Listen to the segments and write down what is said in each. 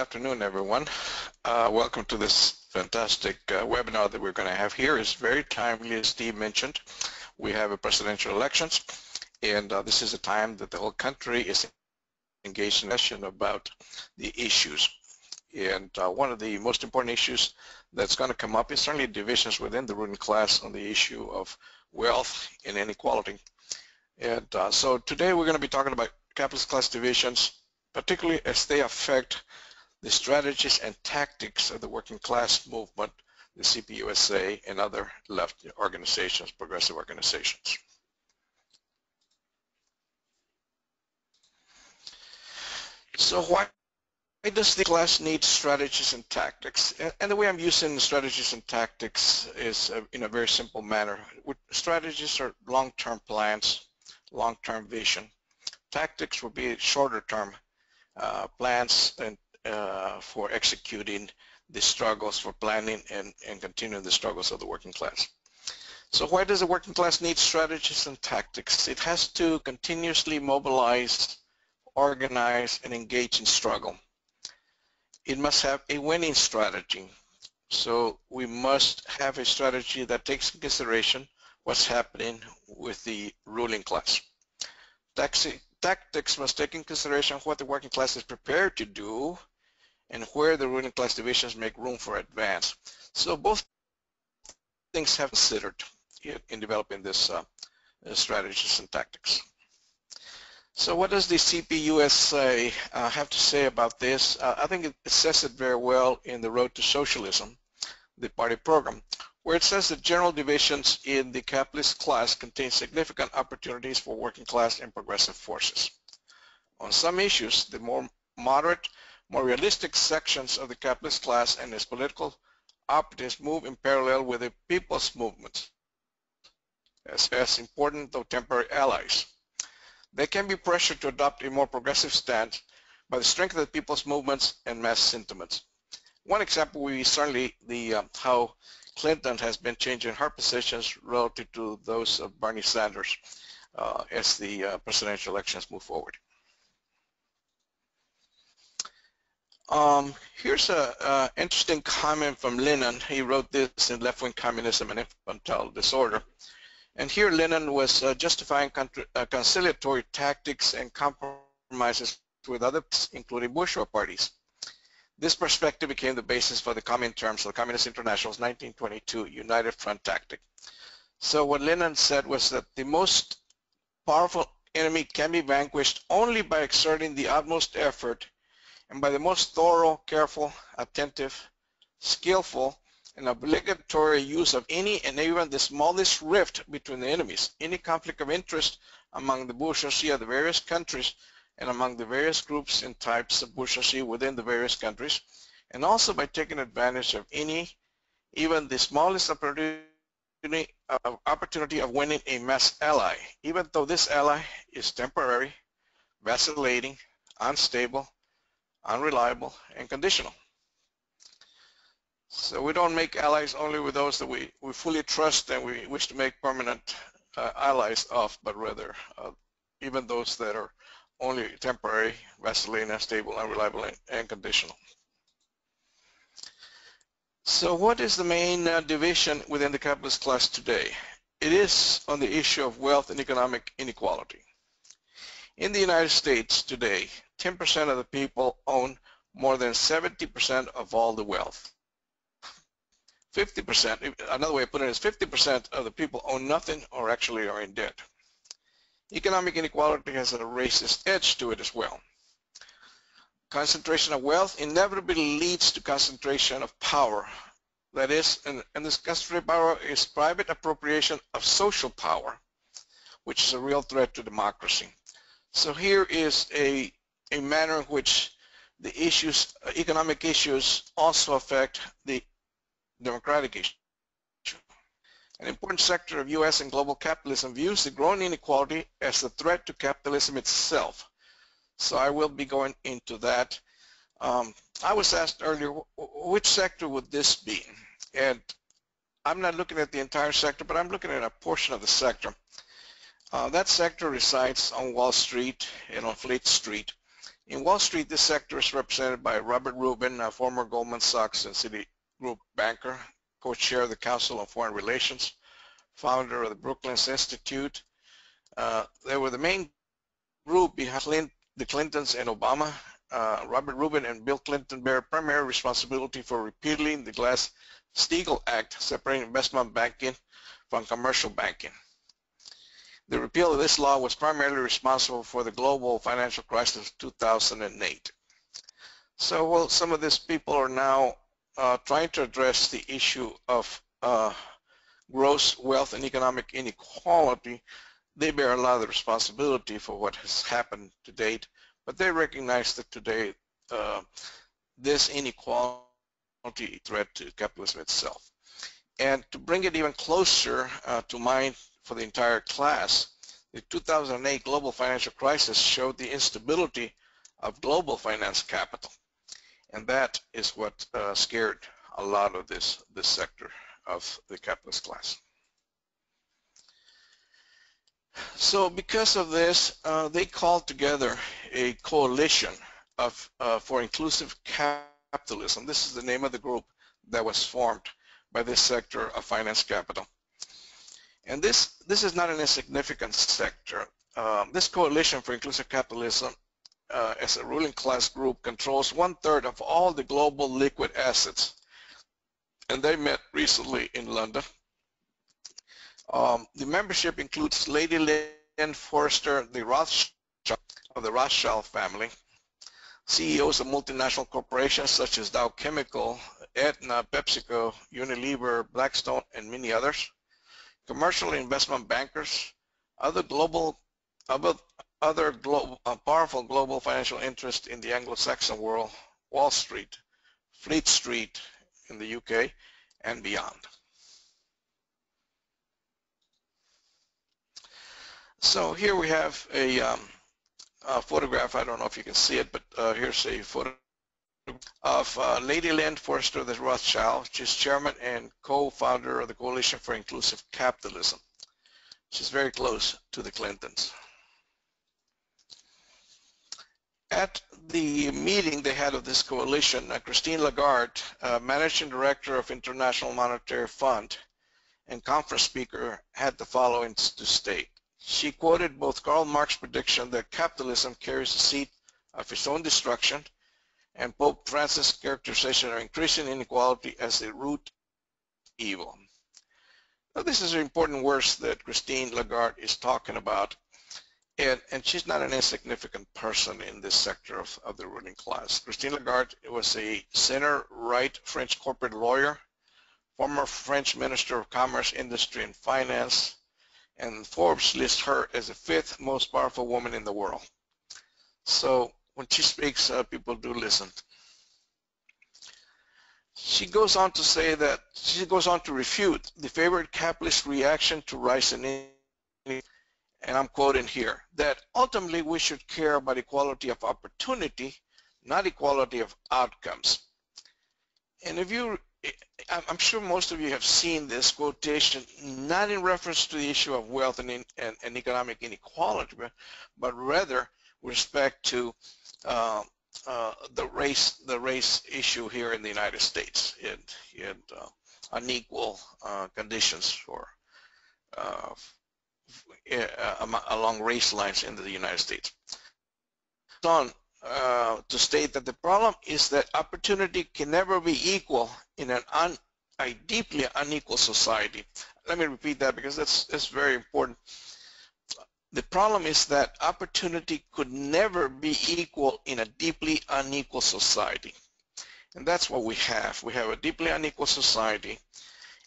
afternoon, everyone. Uh, welcome to this fantastic uh, webinar that we're going to have here. It's very timely, as Steve mentioned. We have a presidential elections, and uh, this is a time that the whole country is engaged in discussion about the issues. And uh, one of the most important issues that's going to come up is certainly divisions within the ruling class on the issue of wealth and inequality. And uh, so today we're going to be talking about capitalist class divisions, particularly as they affect the strategies and tactics of the working class movement, the CPUSA, and other left organizations, progressive organizations. So why does the class need strategies and tactics? And the way I'm using strategies and tactics is uh, in a very simple manner. Strategies are long-term plans, long-term vision. Tactics would be shorter-term uh, plans and uh, for executing the struggles for planning and, and continuing the struggles of the working class. So why does the working class need strategies and tactics? It has to continuously mobilize, organize, and engage in struggle. It must have a winning strategy. So we must have a strategy that takes into consideration what's happening with the ruling class. Tactics must take into consideration what the working class is prepared to do and where the ruling class divisions make room for advance. So both things have considered in developing this uh, strategies and tactics. So what does the CPUSA uh, have to say about this? Uh, I think it, it says it very well in the Road to Socialism, the party program, where it says that general divisions in the capitalist class contain significant opportunities for working class and progressive forces. On some issues, the more moderate more realistic sections of the capitalist class and its political operatives move in parallel with the people's movement as, as important though temporary allies. They can be pressured to adopt a more progressive stance by the strength of the people's movements and mass sentiments. One example would be certainly the uh, how Clinton has been changing her positions relative to those of Bernie Sanders uh, as the uh, presidential elections move forward. Um, here's a, interesting comment from Lenin. He wrote this in Left-Wing Communism and Infantile Disorder. And here Lenin was uh, justifying uh, conciliatory tactics and compromises with others, including bourgeois parties. This perspective became the basis for the Comintern's, the Communist International's 1922 United Front tactic. So what Lenin said was that the most powerful enemy can be vanquished only by exerting the utmost effort and by the most thorough, careful, attentive, skillful, and obligatory use of any and even the smallest rift between the enemies, any conflict of interest among the bourgeoisie of the various countries and among the various groups and types of bourgeoisie within the various countries, and also by taking advantage of any, even the smallest opportunity, uh, opportunity of winning a mass ally, even though this ally is temporary, vacillating, unstable, unreliable, and conditional. So we don't make allies only with those that we, we fully trust and we wish to make permanent uh, allies of, but rather uh, even those that are only temporary, vacillating, unstable, unreliable, and, and conditional. So what is the main uh, division within the capitalist class today? It is on the issue of wealth and economic inequality. In the United States today, 10% of the people own more than 70% of all the wealth. 50%, another way of putting it is 50% of the people own nothing or actually are in debt. Economic inequality has a racist edge to it as well. Concentration of wealth inevitably leads to concentration of power. That is, and, and this concentration of power is private appropriation of social power, which is a real threat to democracy. So here is a a manner in which the issues, economic issues also affect the democratic issue. An important sector of U.S. and global capitalism views the growing inequality as a threat to capitalism itself. So I will be going into that. Um, I was asked earlier, which sector would this be? And I'm not looking at the entire sector, but I'm looking at a portion of the sector. Uh, that sector resides on Wall Street and on Fleet Street In Wall Street, this sector is represented by Robert Rubin, a former Goldman Sachs and Citigroup banker, co-chair of the Council on Foreign Relations, founder of the Brookings Institute. Uh, they were the main group behind the Clintons and Obama. Uh, Robert Rubin and Bill Clinton bear primary responsibility for repealing the Glass-Steagall Act, separating investment banking from commercial banking. The repeal of this law was primarily responsible for the global financial crisis of 2008. So, well, some of these people are now uh, trying to address the issue of uh, gross wealth and economic inequality. They bear a lot of the responsibility for what has happened to date, but they recognize that today uh, this inequality threat to capitalism itself. And to bring it even closer uh, to mind for the entire class, the 2008 global financial crisis showed the instability of global finance capital. And that is what uh, scared a lot of this, this sector of the capitalist class. So because of this, uh, they called together a coalition of, uh, for inclusive capitalism. This is the name of the group that was formed by this sector of finance capital. And this, this is not an insignificant sector. Um, this coalition for inclusive capitalism uh, as a ruling class group controls one third of all the global liquid assets. And they met recently in London. Um, the membership includes Lady Lynn Forester, de Rothschild of the Rothschild family, CEOs of multinational corporations such as Dow Chemical, Aetna, PepsiCo, Unilever, Blackstone, and many others, commercial investment bankers, other global, other, other global, uh, powerful global financial interests in the Anglo-Saxon world, Wall Street, Fleet Street in the UK, and beyond. So here we have a, um, a, photograph. I don't know if you can see it, but uh, here's a photo of uh, Lady Lynn Forester de Rothschild. She's chairman and co-founder of the Coalition for Inclusive Capitalism. She's very close to the Clintons. At the meeting they had of this coalition, uh, Christine Lagarde, uh, managing director of International Monetary Fund and conference speaker, had the following to state. She quoted both Karl Marx's prediction that capitalism carries the seed of its own destruction and Pope Francis' characterization of increasing inequality as the root evil. Now, this is an important words that Christine Lagarde is talking about, and, and she's not an insignificant person in this sector of, of the ruling class. Christine Lagarde was a center-right French corporate lawyer, former French Minister of Commerce, Industry, and Finance, and Forbes lists her as the fifth most powerful woman in the world. So when she speaks, uh, people do listen. She goes on to say that, she goes on to refute the favorite capitalist reaction to rise in and I'm quoting here, that ultimately we should care about equality of opportunity, not equality of outcomes. And if you, I'm sure most of you have seen this quotation, not in reference to the issue of wealth and, and, and economic inequality, but, but rather with respect to uh, uh, the race the race issue here in the United States in uh, unequal uh, conditions for uh, along race lines in the United States. On to state that the problem is that opportunity can never be equal in an un, a deeply unequal society. Let me repeat that because that's, that's very important. The problem is that opportunity could never be equal in a deeply unequal society. And that's what we have. We have a deeply unequal society.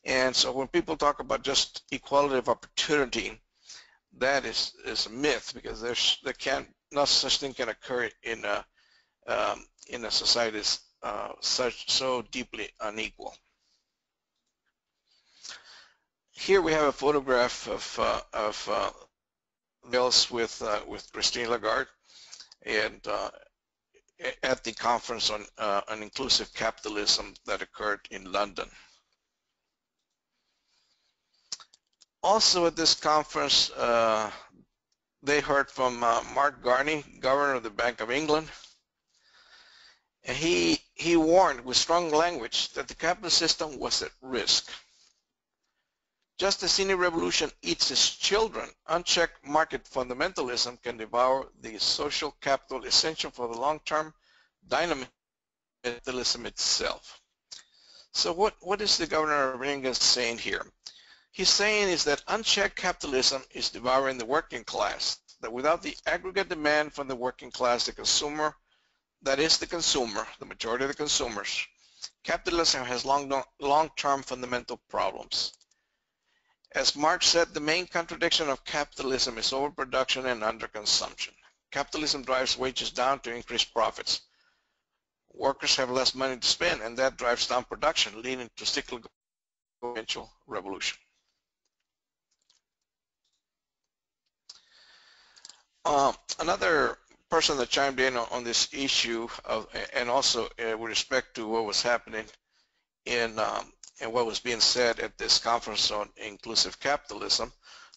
And so when people talk about just equality of opportunity, that is, is a myth because there's there can not such thing can occur in a um, in a society that's uh, such so deeply unequal. Here we have a photograph of uh, of uh, Bills with uh, with Christine Lagarde, and uh, at the conference on uh, on inclusive capitalism that occurred in London. Also at this conference, uh, they heard from uh, Mark Carney, Governor of the Bank of England, And he, he warned with strong language that the capitalist system was at risk. Just as any revolution eats its children, unchecked market fundamentalism can devour the social capital essential for the long-term dynamism itself. So what, what is the governor of England saying here? He's saying is that unchecked capitalism is devouring the working class, that without the aggregate demand from the working class, the consumer, that is the consumer, the majority of the consumers, capitalism has long, long-term fundamental problems. As Marx said, the main contradiction of capitalism is overproduction and underconsumption. Capitalism drives wages down to increase profits. Workers have less money to spend, and that drives down production, leading to cyclical revolution. Uh, another person that chimed in on, on, this issue of, and also uh, with respect to what was happening in um, and what was being said at this conference on inclusive capitalism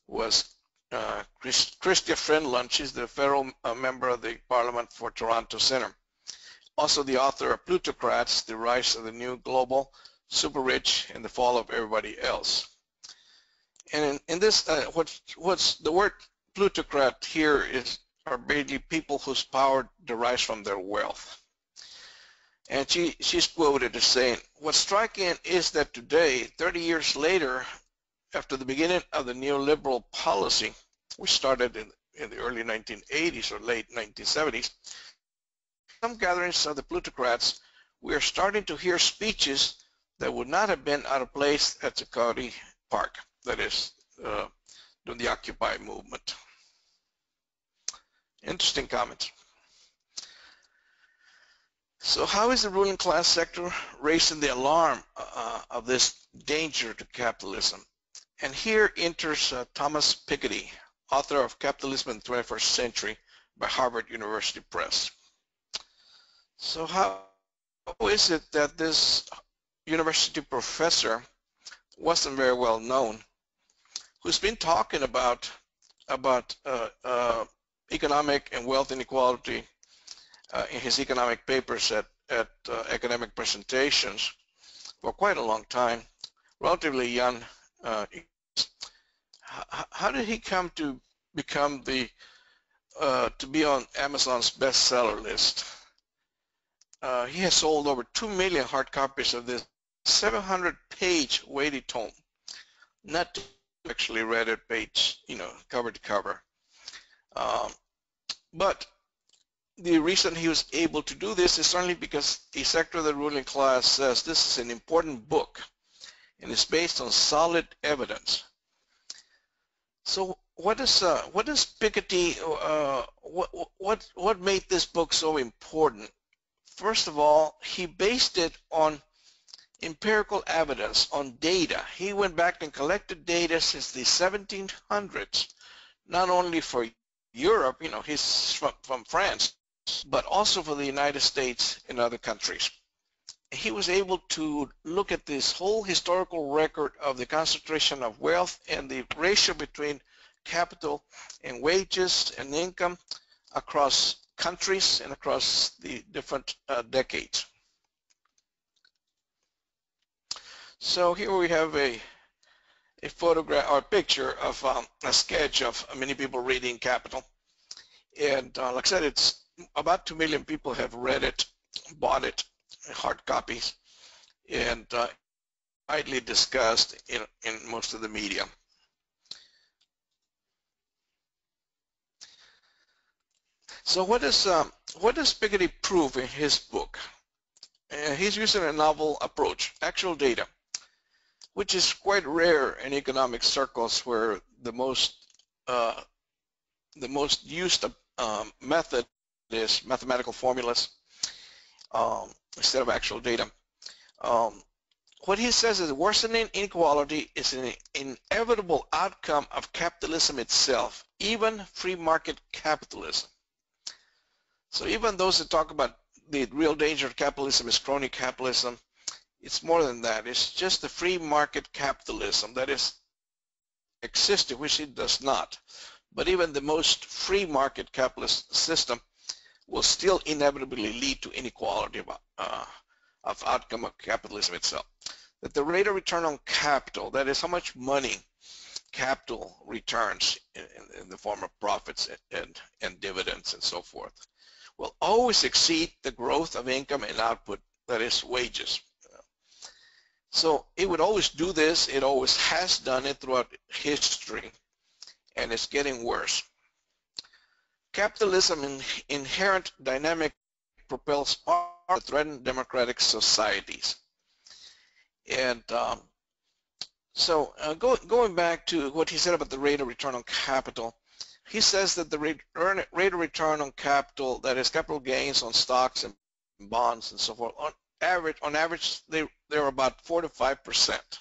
was uh, Chris, Chrystia Freeland. She's the federal uh, member of the Parliament for Toronto Centre. Also the author of Plutocrats, The Rise of the New Global Super Rich and the Fall of Everybody Else. And in, in this, uh, what's, what's the word plutocrat here is are basically people whose power derives from their wealth. And she, she's quoted as saying, what's striking is that today, 30 years later, after the beginning of the neoliberal policy, which started in, in the early 1980s or late 1970s, some gatherings of the plutocrats, we are starting to hear speeches that would not have been out of place at Zuccotti Park, that is, uh, during the Occupy movement. Interesting comment. So how is the ruling class sector raising the alarm uh, of this danger to capitalism? And here enters uh, Thomas Piketty, author of Capitalism in the 21st Century by Harvard University Press. So how is it that this university professor wasn't very well known, who's been talking about about uh, uh economic and wealth inequality uh, in his economic papers at, at uh, academic presentations for quite a long time, relatively young. Uh, how did he come to become the, uh, to be on Amazon's bestseller list? Uh, he has sold over 2 million hard copies of this 700-page weighty tome, not actually read it page, you know, cover to cover. Um, but the reason he was able to do this is certainly because a sector of the ruling class says this is an important book and it's based on solid evidence. So what is uh, what is Piketty? Uh, what what what made this book so important? First of all, he based it on empirical evidence, on data. He went back and collected data since the 1700s, not only for Europe, you know, he's from, from France, but also for the United States and other countries. He was able to look at this whole historical record of the concentration of wealth and the ratio between capital and wages and income across countries and across the different uh, decades. So here we have a a photograph or a picture of um, a sketch of many people reading Capital. And uh, like I said, it's about 2 million people have read it, bought it, hard copies, and uh, widely discussed in, in most of the media. So what does um, what does Piketty prove in his book? Uh, he's using a novel approach, actual data which is quite rare in economic circles where the most uh, the most used um, method is mathematical formulas um, instead of actual data. Um, what he says is worsening inequality is an inevitable outcome of capitalism itself, even free market capitalism. So even those that talk about the real danger of capitalism is crony capitalism, it's more than that. It's just the free market capitalism that is existing, which it does not. But even the most free market capitalist system will still inevitably lead to inequality of, uh, of outcome of capitalism itself. That the rate of return on capital, that is how much money capital returns in, in the form of profits and, and, and dividends and so forth, will always exceed the growth of income and output, that is wages. So it would always do this. It always has done it throughout history, and it's getting worse. Capitalism in inherent dynamic propels our threatened democratic societies. And um, so uh, go, going back to what he said about the rate of return on capital, he says that the rate, rate of return on capital, that is capital gains on stocks and bonds and so forth, on average, on average, they, they're about four to five percent.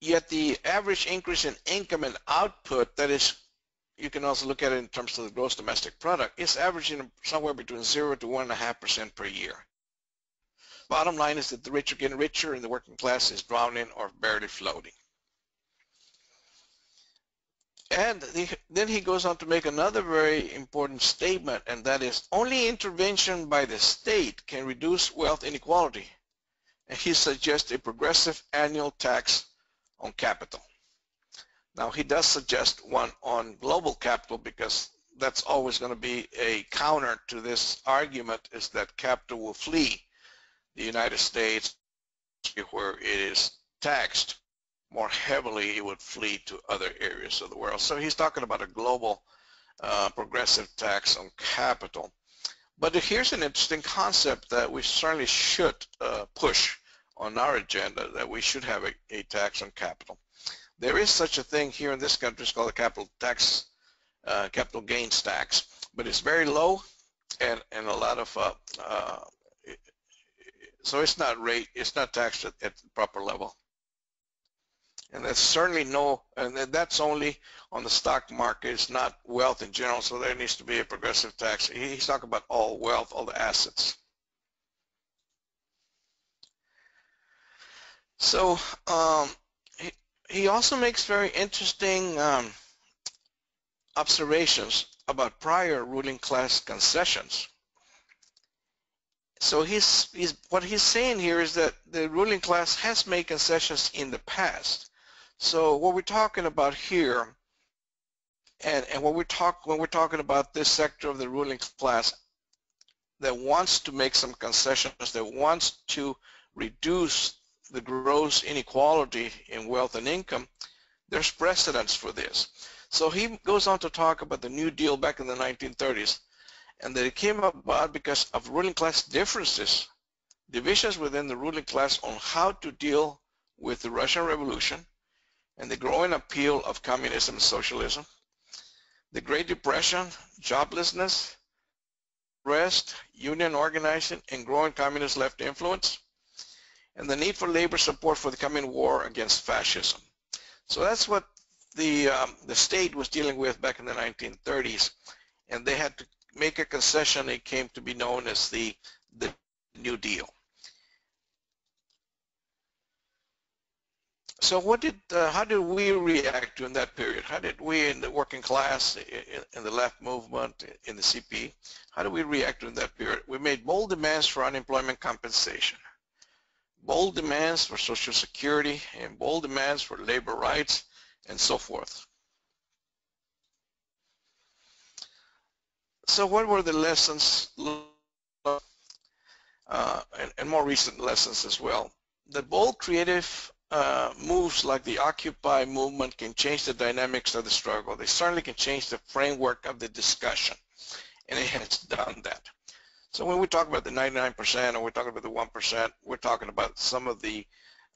Yet the average increase in income and output, that is, you can also look at it in terms of the gross domestic product, It's averaging somewhere between zero to one and a half percent per year. Bottom line is that the rich are getting richer and the working class is drowning or barely floating. And then he goes on to make another very important statement, and that is only intervention by the state can reduce wealth inequality. And he suggests a progressive annual tax on capital. Now, he does suggest one on global capital because that's always going to be a counter to this argument is that capital will flee the United States where it is taxed more heavily, it would flee to other areas of the world. So he's talking about a global uh, progressive tax on capital. But here's an interesting concept that we certainly should uh, push on our agenda, that we should have a, a, tax on capital. There is such a thing here in this country, it's called a capital tax, uh, capital gains tax, but it's very low and, and a lot of, uh, uh, so it's not rate, it's not taxed at, at the proper level and that's certainly no, and that's only on the stock market. It's not wealth in general, so there needs to be a progressive tax. He's talking about all wealth, all the assets. So um, he, also makes very interesting um, observations about prior ruling class concessions. So he's, he's, what he's saying here is that the ruling class has made concessions in the past, so what we're talking about here, and, and when, we talk, when we're talking about this sector of the ruling class that wants to make some concessions, that wants to reduce the gross inequality in wealth and income, there's precedence for this. So he goes on to talk about the New Deal back in the 1930s, and that it came about because of ruling class differences, divisions within the ruling class on how to deal with the Russian Revolution, and the growing appeal of communism and socialism, the Great Depression, joblessness, rest, union organizing, and growing communist left influence, and the need for labor support for the coming war against fascism. So that's what the, um, the state was dealing with back in the 1930s, and they had to make a concession. It came to be known as the, the New Deal. So what did, uh, how did we react during that period? How did we in the working class, in, in the left movement, in the CP, how did we react during that period? We made bold demands for unemployment compensation, bold demands for Social Security, and bold demands for labor rights, and so forth. So what were the lessons, uh, and, and more recent lessons as well? The bold creative uh, moves like the Occupy movement can change the dynamics of the struggle. They certainly can change the framework of the discussion, and it has done that. So when we talk about the 99% or we're talking about the 1%, we're talking about some of the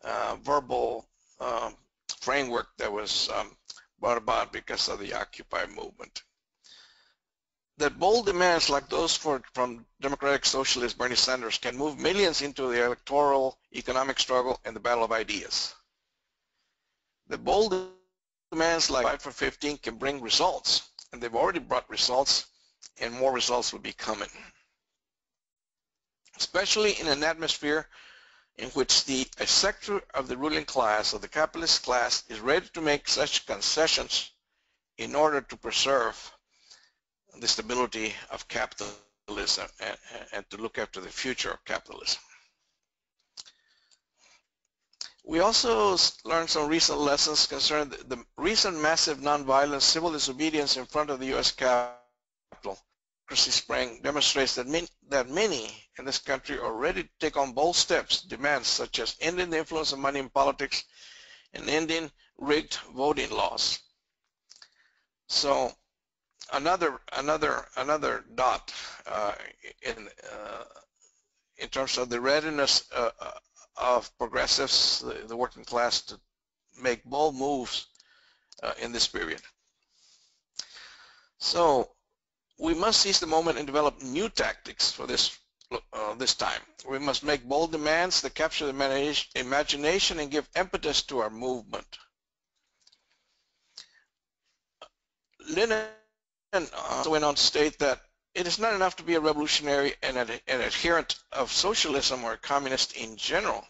uh, verbal um, framework that was um, brought about because of the Occupy movement that bold demands like those for, from Democratic Socialist Bernie Sanders can move millions into the electoral economic struggle and the battle of ideas. The bold demands like Fight for 15 can bring results, and they've already brought results, and more results will be coming. Especially in an atmosphere in which the a sector of the ruling class, of the capitalist class, is ready to make such concessions in order to preserve the stability of capitalism and, and to look after the future of capitalism. We also learned some recent lessons concerning the, the recent massive nonviolent civil disobedience in front of the U.S. Capitol. Democracy Spring demonstrates that many, that many in this country are ready to take on bold steps, demands such as ending the influence of money in politics and ending rigged voting laws. So another another another dot uh, in uh, in terms of the readiness uh, uh of progressives, the, the, working class, to make bold moves uh, in this period. So we must seize the moment and develop new tactics for this uh, this time. We must make bold demands that capture the imagination and give impetus to our movement. Lenin also went on to state that it is not enough to be a revolutionary and an adherent of socialism or communist in general.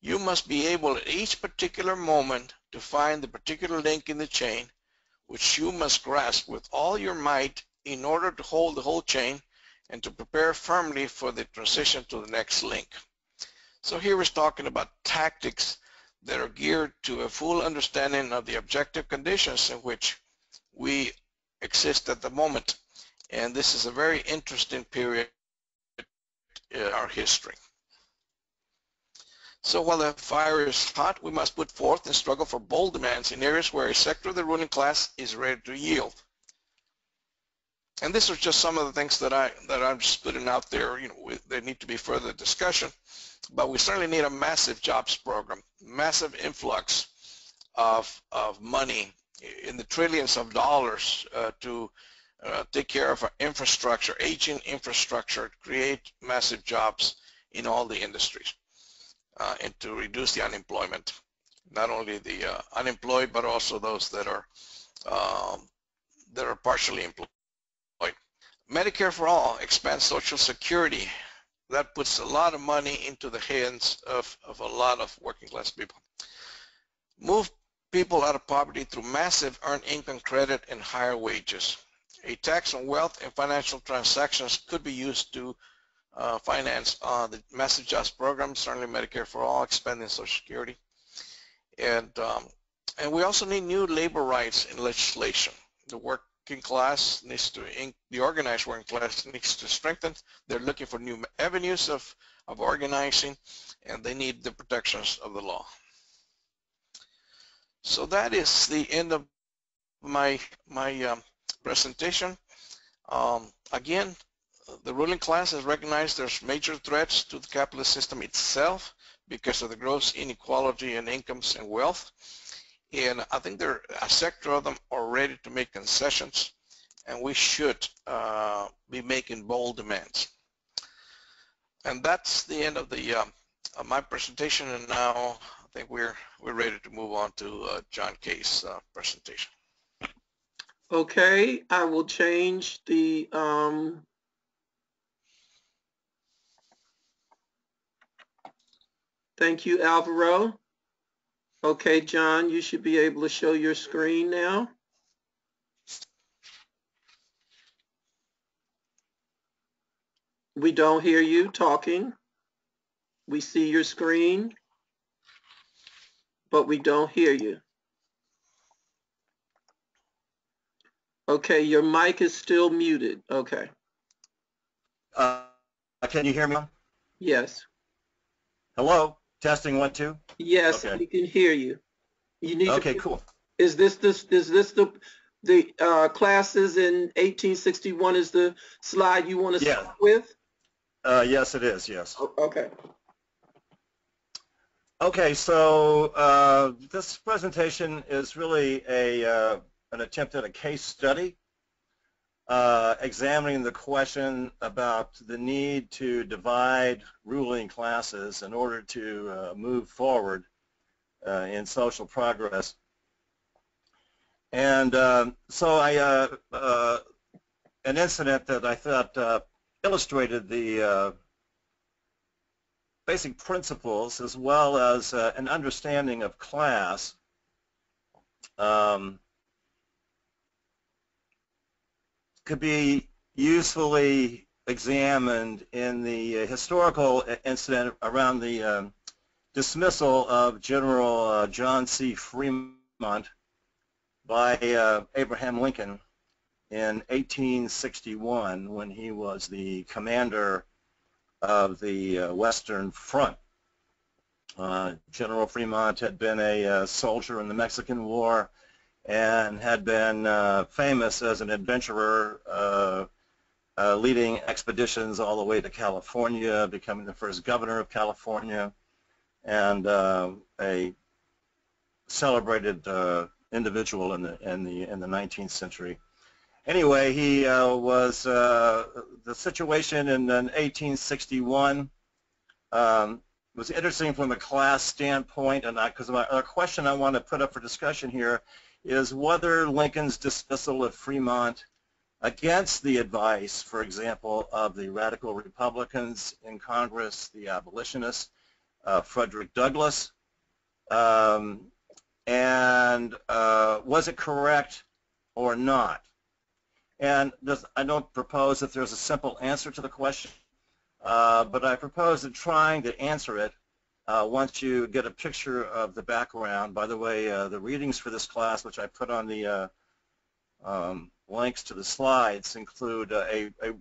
You must be able at each particular moment to find the particular link in the chain which you must grasp with all your might in order to hold the whole chain and to prepare firmly for the transition to the next link. So here we're talking about tactics that are geared to a full understanding of the objective conditions in which we exist at the moment. And this is a very interesting period in our history. So while the fire is hot, we must put forth and struggle for bold demands in areas where a sector of the ruling class is ready to yield and this is just some of the things that I that I'm just putting out there. You know, there need to be further discussion, but we certainly need a massive jobs program, massive influx of of money in the trillions of dollars uh, to uh, take care of our infrastructure, aging infrastructure, create massive jobs in all the industries, uh, and to reduce the unemployment, not only the uh, unemployed but also those that are um, that are partially employed. Medicare for all expands Social Security. That puts a lot of money into the hands of, of a lot of working class people. Move people out of poverty through massive earned income credit and higher wages. A tax on wealth and financial transactions could be used to uh, finance uh, the massive jobs program, certainly Medicare for all, expanding Social Security. And, um, and we also need new labor rights in legislation. The work working class needs to, the organized working class needs to strengthen. They're looking for new avenues of, of organizing and they need the protections of the law. So that is the end of my, my um, presentation. Um, again, the ruling class has recognized there's major threats to the capitalist system itself because of the gross inequality in incomes and wealth. And I think there a sector of them are ready to make concessions, and we should uh, be making bold demands. And that's the end of the uh, of my presentation. And now I think we're we're ready to move on to uh, John Kay's uh, presentation. Okay, I will change the um, Thank you, Alvaro. Okay, John, you should be able to show your screen now. We don't hear you talking. We see your screen, but we don't hear you. Okay, your mic is still muted. Okay. Uh, can you hear me? Yes. Hello? Testing one, two? Yes, okay. we can hear you. You need Okay, to, cool. Is this this is this the the uh, classes in 1861 is the slide you want to yeah. start with? Uh, yes, it is. Yes. okay. Okay, so uh, this presentation is really a uh, an attempt at a case study uh, examining the question about the need to divide ruling classes in order to uh, move forward uh, in social progress. And um, so I, uh, uh, an incident that I thought illustrated the basic principles as well as an understanding of class um, could be usefully examined in the historical incident around the um, dismissal of General uh, John C. Fremont by uh, Abraham Lincoln in 1861 when he was the commander of the uh, Western Front. Uh, General Fremont had been a uh, soldier in the Mexican War and had been uh, famous as an adventurer uh, uh, leading expeditions all the way to California, becoming the first governor of California, and a celebrated individual in the in the in the 19th century. Anyway, he uh, was uh, the situation in, in 1861 um, was interesting from a class standpoint, and because a question I want to put up for discussion here is whether Lincoln's dismissal of Fremont against the advice, for example, of the radical Republicans in Congress, the abolitionists, uh, Frederick Douglass, um, and uh, was it correct or not? And this, I don't propose that there's a simple answer to the question, uh, but I propose that trying to answer it uh, once you get a picture of the background. By the way, uh, the readings for this class, which I put on the uh, um, links to the slides, include uh, a, a,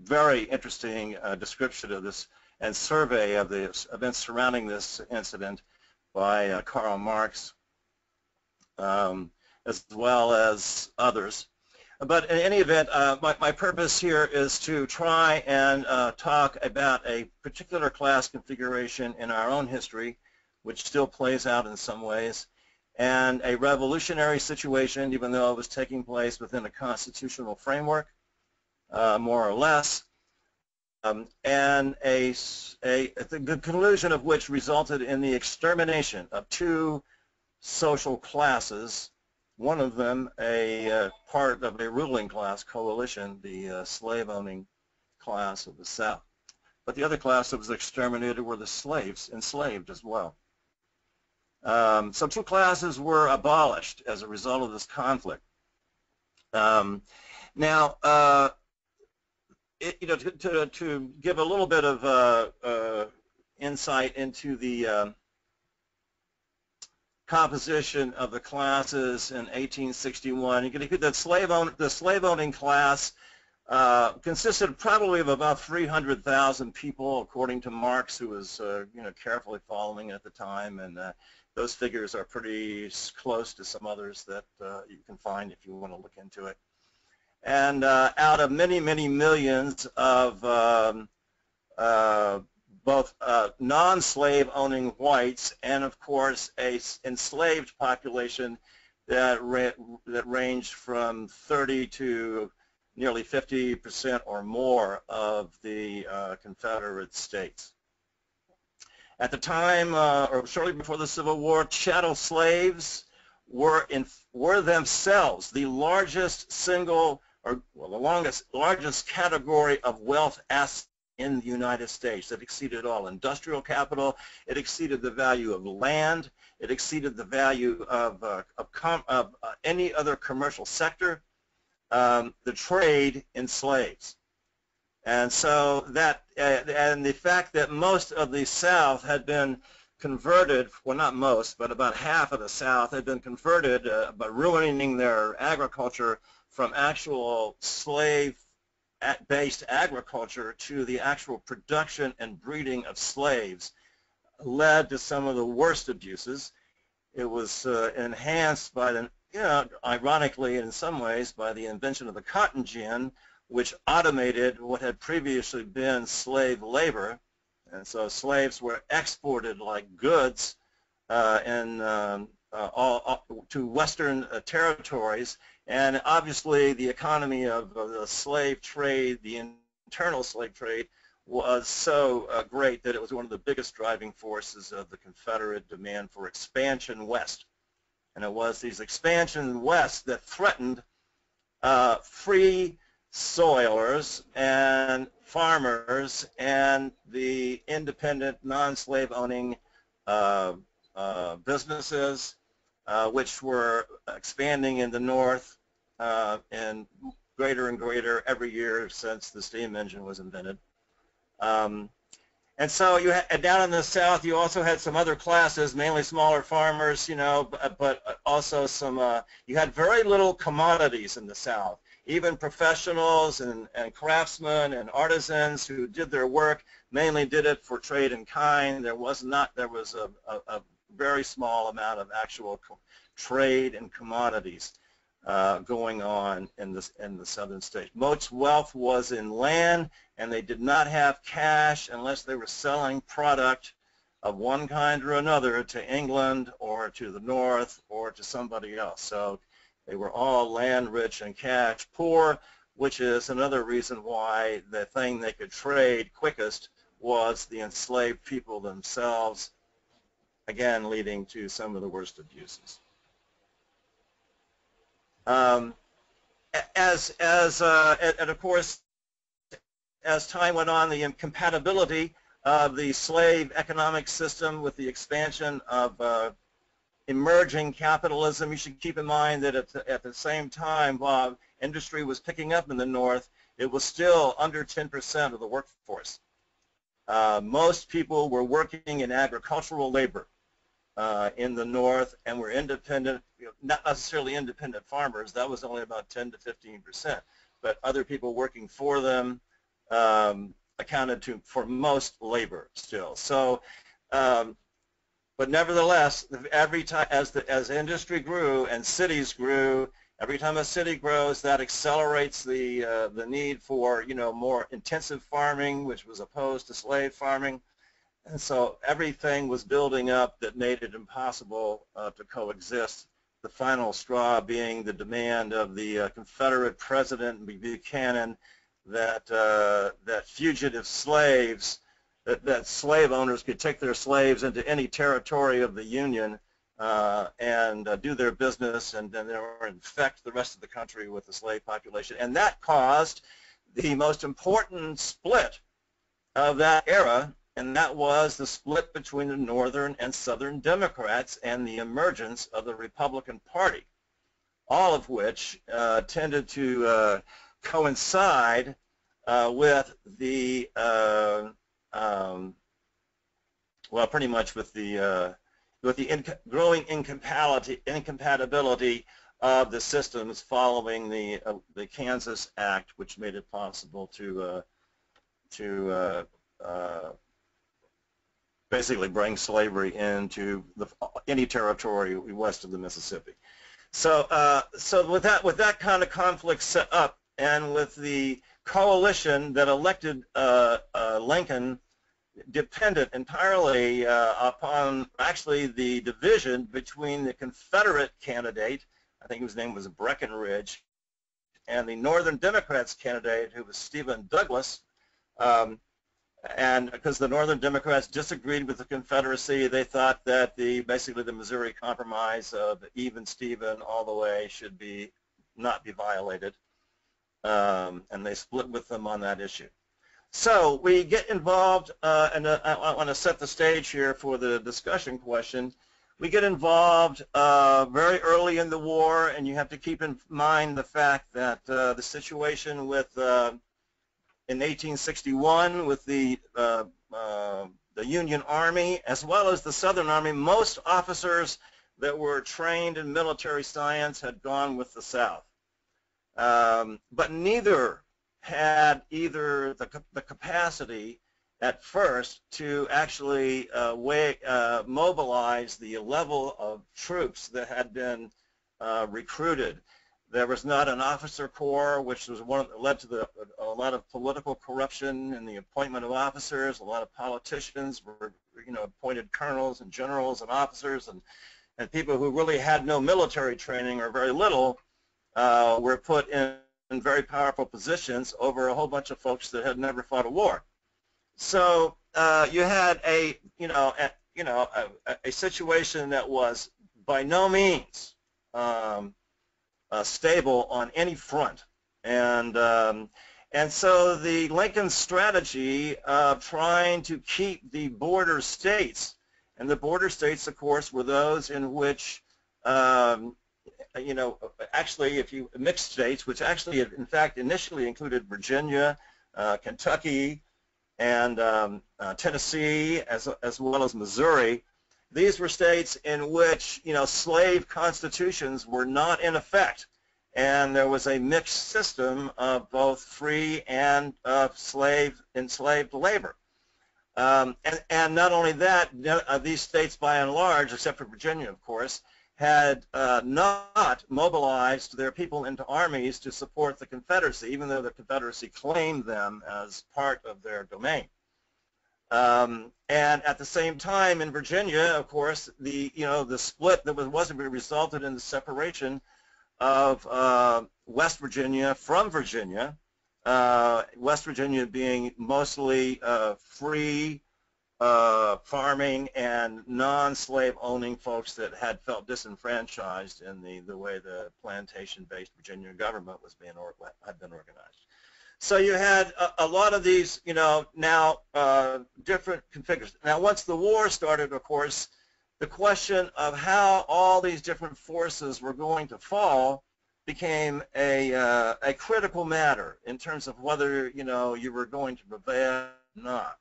very interesting uh, description of this and survey of the events surrounding this incident by Karl Marx um, as well as others. But in any event, uh, my, my, purpose here is to try and uh, talk about a particular class configuration in our own history, which still plays out in some ways, and a revolutionary situation, even though it was taking place within a constitutional framework, uh, more or less, um, and a, a, the conclusion of which resulted in the extermination of two social classes, one of them a uh, part of a ruling class coalition, the uh, slave-owning class of the South. But the other class that was exterminated were the slaves, enslaved as well. Um, so two classes were abolished as a result of this conflict. Um, now, uh, it, you know, to, to, to, give a little bit of uh, uh, insight into the um, composition of the classes in 1861. You can the slave own, the slave owning class uh, consisted probably of about 300,000 people, according to Marx, who was uh, you know carefully following at the time, and uh, those figures are pretty close to some others that uh, you can find if you want to look into it. And uh, out of many, many millions of um, uh, both uh, non-slave owning whites and of course a enslaved population that ra that ranged from 30 to nearly 50 percent or more of the uh, Confederate states. At the time, uh, or shortly before the Civil War, chattel slaves were in, were themselves the largest single or well, the longest largest category of wealth assets in the United States. It exceeded all industrial capital. It exceeded the value of land. It exceeded the value of, uh, of, of uh, any other commercial sector, um, the trade in slaves. And so that, uh, and the fact that most of the South had been converted, well not most, but about half of the South had been converted uh, by ruining their agriculture from actual slave based agriculture to the actual production and breeding of slaves led to some of the worst abuses. It was uh, enhanced by the, you know, ironically in some ways, by the invention of the cotton gin, which automated what had previously been slave labor. And so slaves were exported like goods uh, um, uh, all, all, to Western uh, territories and obviously the economy of, of the slave trade, the internal slave trade, was so uh, great that it was one of the biggest driving forces of the Confederate demand for expansion west. And it was these expansion west that threatened uh, free soilers and farmers and the independent non-slave owning uh, uh businesses uh, which were expanding in the north uh, and greater and greater every year since the steam engine was invented. Um, and so you had, down in the south, you also had some other classes, mainly smaller farmers, you know, but, but also some, uh, you had very little commodities in the south. Even professionals and, and craftsmen and artisans who did their work mainly did it for trade in kind. There was not, there was a, a, a very small amount of actual trade and commodities uh, going on in the, in the southern states. Most wealth was in land, and they did not have cash unless they were selling product of one kind or another to England or to the north or to somebody else. So they were all land rich and cash poor, which is another reason why the thing they could trade quickest was the enslaved people themselves, again leading to some of the worst abuses. Um, as as uh, and of course, as time went on, the incompatibility of the slave economic system with the expansion of uh, emerging capitalism. You should keep in mind that at the, at the same time, while industry was picking up in the North, it was still under 10% of the workforce. Uh, most people were working in agricultural labor uh, in the north and were independent, you know, not necessarily independent farmers. That was only about 10 to 15 percent. But other people working for them um, accounted to for most labor still. So, um, but nevertheless, every time as the as industry grew and cities grew, every time a city grows, that accelerates the uh, the need for you know more intensive farming, which was opposed to slave farming. And so everything was building up that made it impossible uh, to coexist. The final straw being the demand of the uh, Confederate President Buchanan that uh, that fugitive slaves, that, that slave owners could take their slaves into any territory of the Union uh, and uh, do their business and then infect the rest of the country with the slave population. And that caused the most important split of that era and that was the split between the Northern and Southern Democrats and the emergence of the Republican Party, all of which uh, tended to uh, coincide uh, with the, uh, um, well, pretty much with the, uh, with the inc growing incompatibility, incompatibility of the systems following the, uh, the Kansas Act, which made it possible to, to basically bring slavery into the, any territory west of the Mississippi. So, uh, so with that, with that kind of conflict set up, and with the coalition that elected uh, uh, Lincoln, dependent entirely uh, upon actually the division between the Confederate candidate, I think his name was Breckinridge, and the Northern Democrats candidate, who was Stephen Douglas. Um, and because the Northern Democrats disagreed with the Confederacy, they thought that the basically the Missouri Compromise of even Stephen all the way should be not be violated, um, and they split with them on that issue. So we get involved, uh, and uh, I want to set the stage here for the discussion question. We get involved uh, very early in the war, and you have to keep in mind the fact that uh, the situation with uh, in 1861 with the uh, uh, the Union Army as well as the Southern Army. Most officers that were trained in military science had gone with the South, um, but neither had either the, the capacity at first to actually uh, uh, mobilize the level of troops that had been uh, recruited. There was not an officer corps, which was one that led to the, a lot of political corruption in the appointment of officers. A lot of politicians were, you know, appointed colonels and generals and officers, and and people who really had no military training or very little uh, were put in, in very powerful positions over a whole bunch of folks that had never fought a war. So uh, you had a, you know, a, you know, a, a situation that was by no means um, uh, stable on any front. And, um, and so the Lincoln strategy of trying to keep the border states, and the border states, of course, were those in which um, you know, actually, if you mixed states, which actually, in fact, initially included Virginia, uh, Kentucky, and um, uh, Tennessee, as as well as Missouri, these were states in which you know slave constitutions were not in effect, and there was a mixed system of both free and uh, slave enslaved labor. Um, and, and not only that, uh, these states by and large, except for Virginia, of course, had uh, not mobilized their people into armies to support the Confederacy, even though the Confederacy claimed them as part of their domain. Um, and at the same time, in Virginia, of course, the you know the split that was wasn't resulted in the separation of uh, West Virginia from Virginia. Uh, West Virginia being mostly uh, free uh, farming and non-slave owning folks that had felt disenfranchised in the, the way the plantation-based Virginia government was being or, had been organized. So you had a, a lot of these, you know, now uh, different configurations. Now once the war started, of course, the question of how all these different forces were going to fall became a, uh, a critical matter in terms of whether, you know, you were going to prevail or not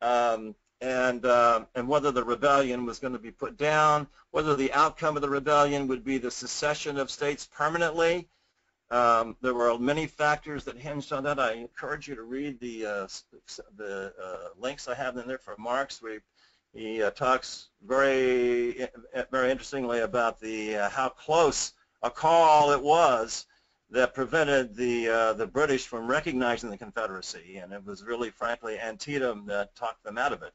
um, and uh, and whether the rebellion was going to be put down, whether the outcome of the rebellion would be the secession of states permanently. Um, there were many factors that hinged on that. I encourage you to read the uh, the uh, links I have in there for Marx. We, he uh, talks very very interestingly about the uh, how close a call it was that prevented the uh, the British from recognizing the Confederacy, and it was really, frankly, Antietam that talked them out of it.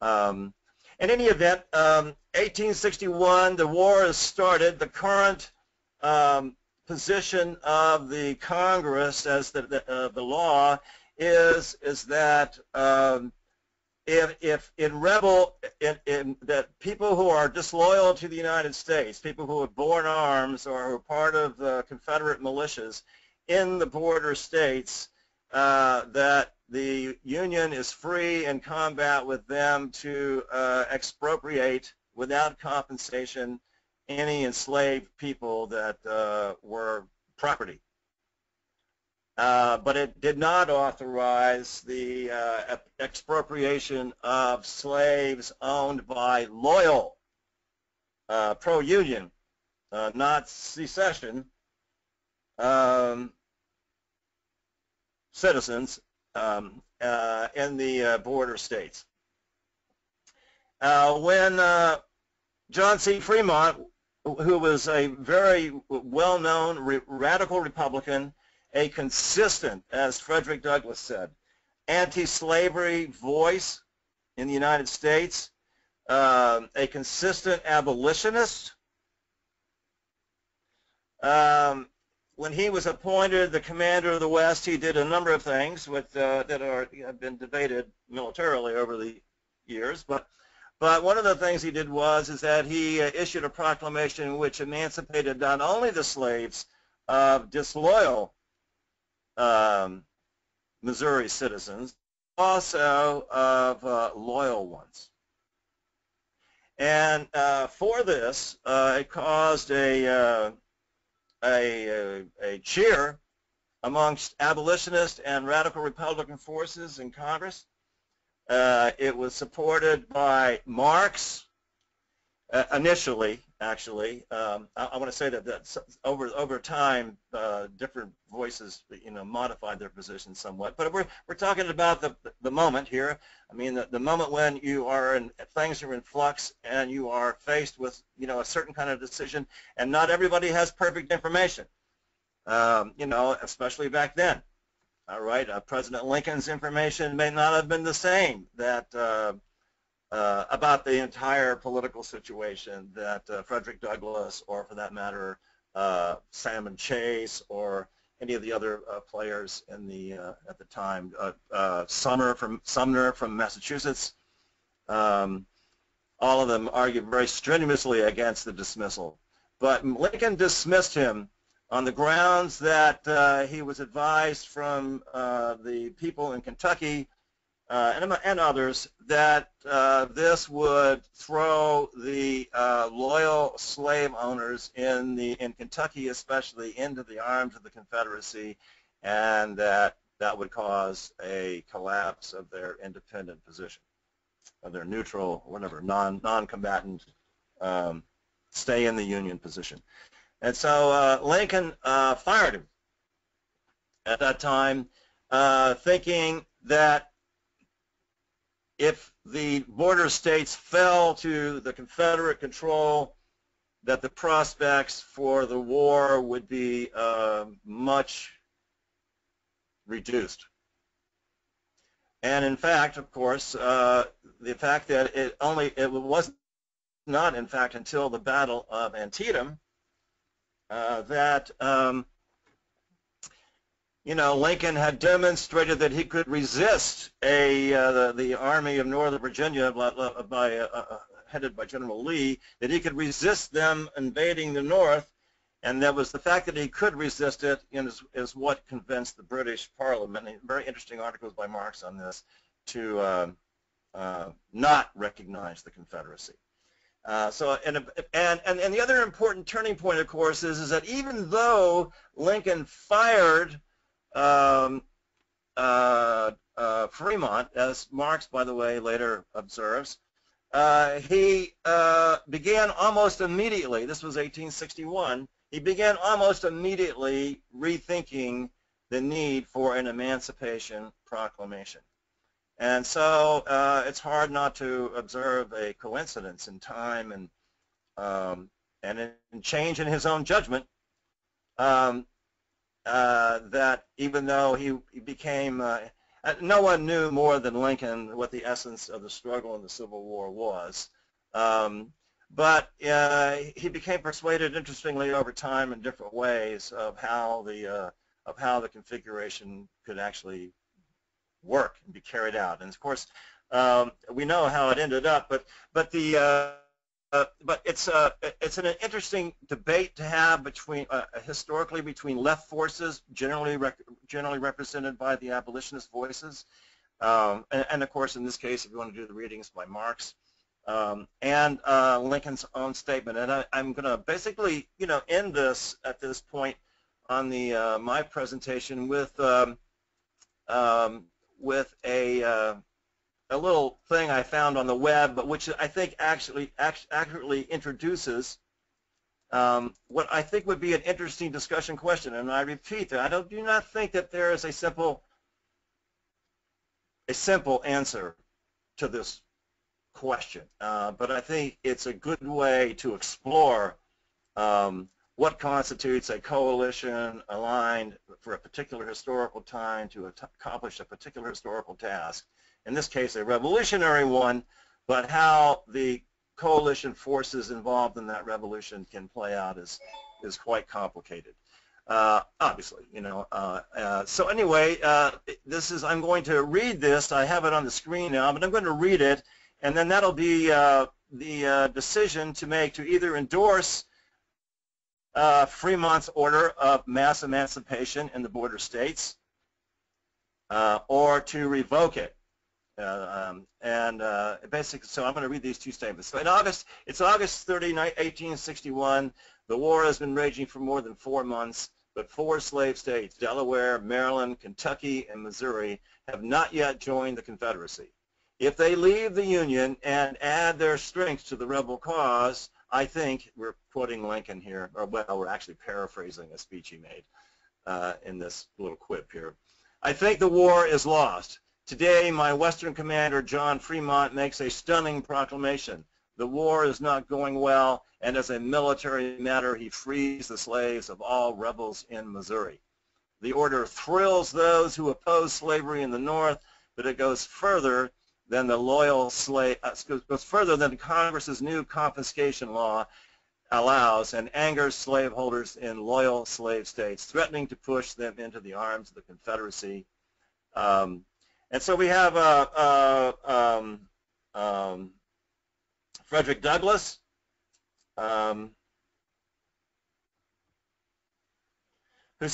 Um, in any event, um, 1861, the war has started. The current um, position of the Congress as the the, uh, the law is is that um, if, if in rebel, in, in, that people who are disloyal to the United States, people who have borne arms or who are part of the Confederate militias in the border states, uh, that the Union is free in combat with them to uh, expropriate without compensation any enslaved people that uh, were property. Uh, but it did not authorize the uh, expropriation of slaves owned by loyal uh, pro-union, uh, not secession, um, citizens um, uh, in the border states. when John C. Fremont, who was a very well-known re radical Republican, a consistent, as Frederick Douglass said, anti-slavery voice in the United States, uh, a consistent abolitionist. Um, when he was appointed the commander of the West, he did a number of things with, uh, that are, have been debated militarily over the years, but but one of the things he did was is that he uh, issued a proclamation which emancipated not only the slaves of disloyal um, Missouri citizens, also of uh, loyal ones. And uh, for this, uh, it caused a, uh, a, a, a, cheer amongst abolitionist and radical Republican forces in Congress. Uh, it was supported by Marx uh, initially, actually. Um, I, I want to say that, that over over time, uh, different voices, you know, modified their position somewhat. But we're we're talking about the the moment here. I mean, the, the moment when you are in things are in flux and you are faced with you know a certain kind of decision, and not everybody has perfect information. Um, you know, especially back then. All right, uh, President Lincoln's information may not have been the same that uh, uh, about the entire political situation that uh, Frederick Douglass, or for that matter, uh, Salmon Chase, or any of the other uh, players in the at the time, Sumner from Sumner from Massachusetts, um, all of them argued very strenuously against the dismissal. But Lincoln dismissed him on the grounds that he was advised from the people in Kentucky uh, and, and, others that uh, this would throw the uh, loyal slave owners in the in Kentucky especially into the arms of the Confederacy and that that would cause a collapse of their independent position of their neutral whatever non non-combatant um, stay in the Union position and so uh, Lincoln uh, fired him at that time uh, thinking that if the border states fell to the Confederate control, that the prospects for the war would be uh, much reduced. And in fact, of course, uh, the fact that it only it was not, in fact, until the Battle of Antietam uh, that um, you know, Lincoln had demonstrated that he could resist a uh, the, the, army of Northern Virginia by, uh, uh, headed by General Lee, that he could resist them invading the North, and that was the fact that he could resist it is, is what convinced the British Parliament. Very interesting articles by Marx on this to um, uh, not recognize the Confederacy. Uh, so, and, and, and, and the other important turning point, of course, is, is that even though Lincoln fired um, uh, uh, Fremont, as Marx, by the way, later observes, uh, he uh, began almost immediately, this was 1861, he began almost immediately rethinking the need for an Emancipation Proclamation. And so uh, it's hard not to observe a coincidence in time and um, and in change in his own judgment um, uh, that even though he, became, uh, uh, no one knew more than Lincoln what the essence of the struggle in the Civil War was. Um, but uh, he became persuaded, interestingly, over time in different ways of how the uh, of how the configuration could actually work and be carried out. And of course, um, we know how it ended up. But but the uh, uh, but it's uh, it's an interesting debate to have between uh, historically between left forces, generally rec generally represented by the abolitionist voices, um, and, and, of course in this case, if you want to do the readings by Marx, um, and uh, Lincoln's own statement. And I, am going to basically you know end this at this point on the uh, my presentation with um, um with a a little thing I found on the web, but which I think actually accurately introduces um, what I think would be an interesting discussion question. And I repeat that I don't, do not think that there is a simple a simple answer to this question, uh, but I think it's a good way to explore um, what constitutes a coalition aligned for a particular historical time to accomplish a particular historical task in this case a revolutionary one, but how the coalition forces involved in that revolution can play out is, is quite complicated. Uh, obviously, you know. Uh, uh, so anyway, uh, this is, I'm going to read this. I have it on the screen now, but I'm going to read it, and then that'll be uh, the uh, decision to make to either endorse Fremont's order of mass emancipation in the border states or to revoke it. Uh, um, and uh, basically, so I'm going to read these two statements. So in August, it's August 30, 1861. The war has been raging for more than four months, but four slave states, Delaware, Maryland, Kentucky, and Missouri, have not yet joined the Confederacy. If they leave the Union and add their strength to the rebel cause, I think we're quoting Lincoln here, or well, we're actually paraphrasing a speech he made uh, in this little quip here. I think the war is lost. Today, my Western commander, John Fremont, makes a stunning proclamation. The war is not going well, and as a military matter, he frees the slaves of all rebels in Missouri. The order thrills those who oppose slavery in the North, but it goes further than the loyal slave, uh, goes further than Congress's new confiscation law allows and angers slaveholders in loyal slave states, threatening to push them into the arms of the Confederacy. Um, and so we have uh, uh, um, um, Frederick Douglass, um, who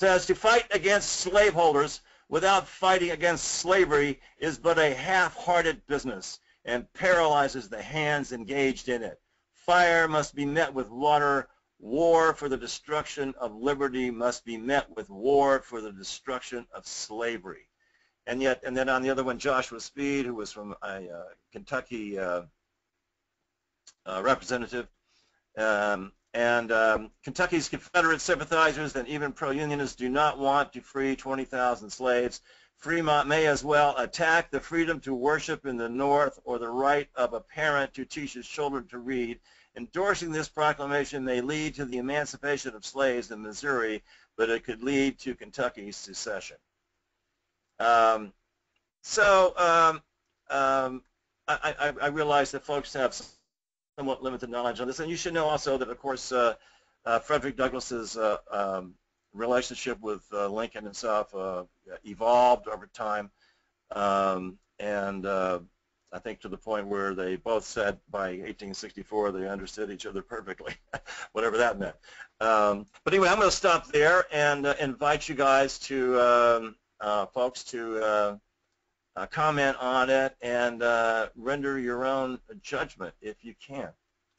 says to fight against slaveholders without fighting against slavery is but a half-hearted business and paralyzes the hands engaged in it. Fire must be met with water. War for the destruction of liberty must be met with war for the destruction of slavery. And yet, and then on the other one, Joshua Speed, who was from a uh, Kentucky uh, uh, representative, um, and um, Kentucky's Confederate sympathizers and even pro-unionists do not want to free 20,000 slaves. Fremont may as well attack the freedom to worship in the North or the right of a parent to teach his children to read. Endorsing this proclamation may lead to the emancipation of slaves in Missouri, but it could lead to Kentucky's secession. Um, so um, um, I, I, I realize that folks have somewhat limited knowledge on this. And you should know also that, of course, uh, uh, Frederick Douglass's uh, um, relationship with uh, Lincoln himself uh, evolved over time, um, and I think to the point where they both said by 1864 they understood each other perfectly, whatever that meant. Um, but anyway, I'm going to stop there and invite you guys to, um, folks, to uh, comment on it and uh, render your own judgment if you can,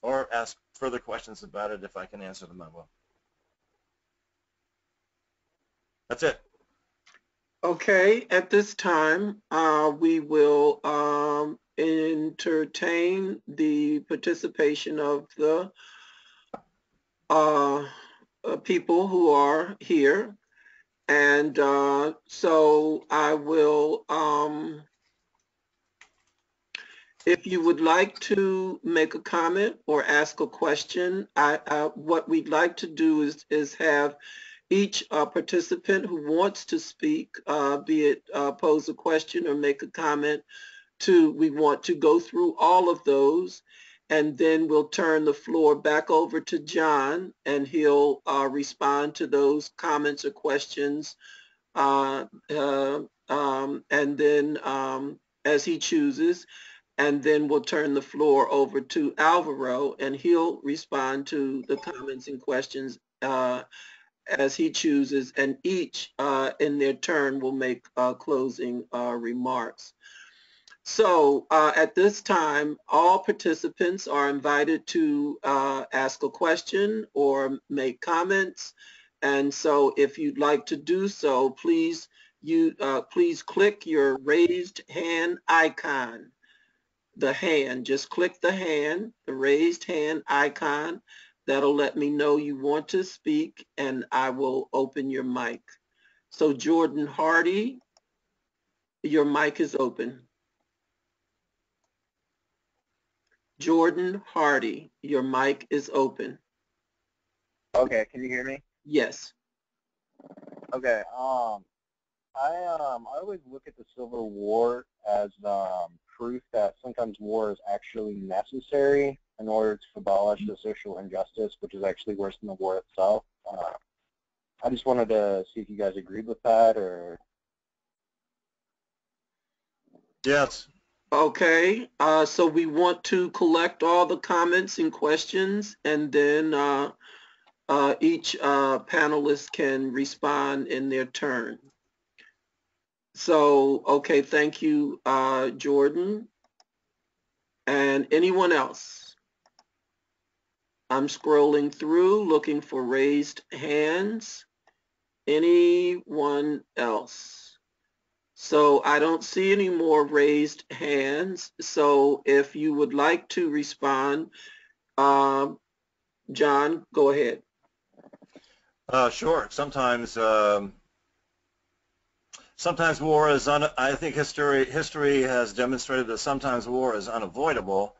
or ask further questions about it if I can answer them, I will. That's it. Okay, at this time, uh, we will um, entertain the participation of the uh, uh, people who are here. And uh, so I will, um, if you would like to make a comment or ask a question, I, I, what we'd like to do is, is have each uh, participant who wants to speak, uh, be it uh, pose a question or make a comment, to we want to go through all of those and then we'll turn the floor back over to John and he'll uh, respond to those comments or questions uh, uh, um, and then um, as he chooses and then we'll turn the floor over to Alvaro and he'll respond to the comments and questions uh, as he chooses and each uh, in their turn will make uh, closing remarks. So uh, at this time, all participants are invited to uh, ask a question or make comments. And so if you'd like to do so, please you uh, please click your raised hand icon. The hand, just click the hand, the raised hand icon. That'll let me know you want to speak and I will open your mic. So Jordan Hardy, your mic is open. Jordan Hardy, your mic is open. Okay, can you hear me? Yes. Okay, um, I um, I always look at the Civil War as um, proof that sometimes war is actually necessary in order to abolish the social injustice, which is actually worse than the war itself. Uh, I just wanted to see if you guys agreed with that, or yes, Okay, uh, so we want to collect all the comments and questions and then uh, uh, each uh, panelist can respond in their turn. So, okay, thank you, uh, Jordan. And anyone else? I'm scrolling through looking for raised hands. Anyone else? So I don't see any more raised hands. So if you would like to respond, uh, John, go ahead. Uh, sure. Sometimes, um, sometimes war is un. I think history history has demonstrated that sometimes war is unavoidable.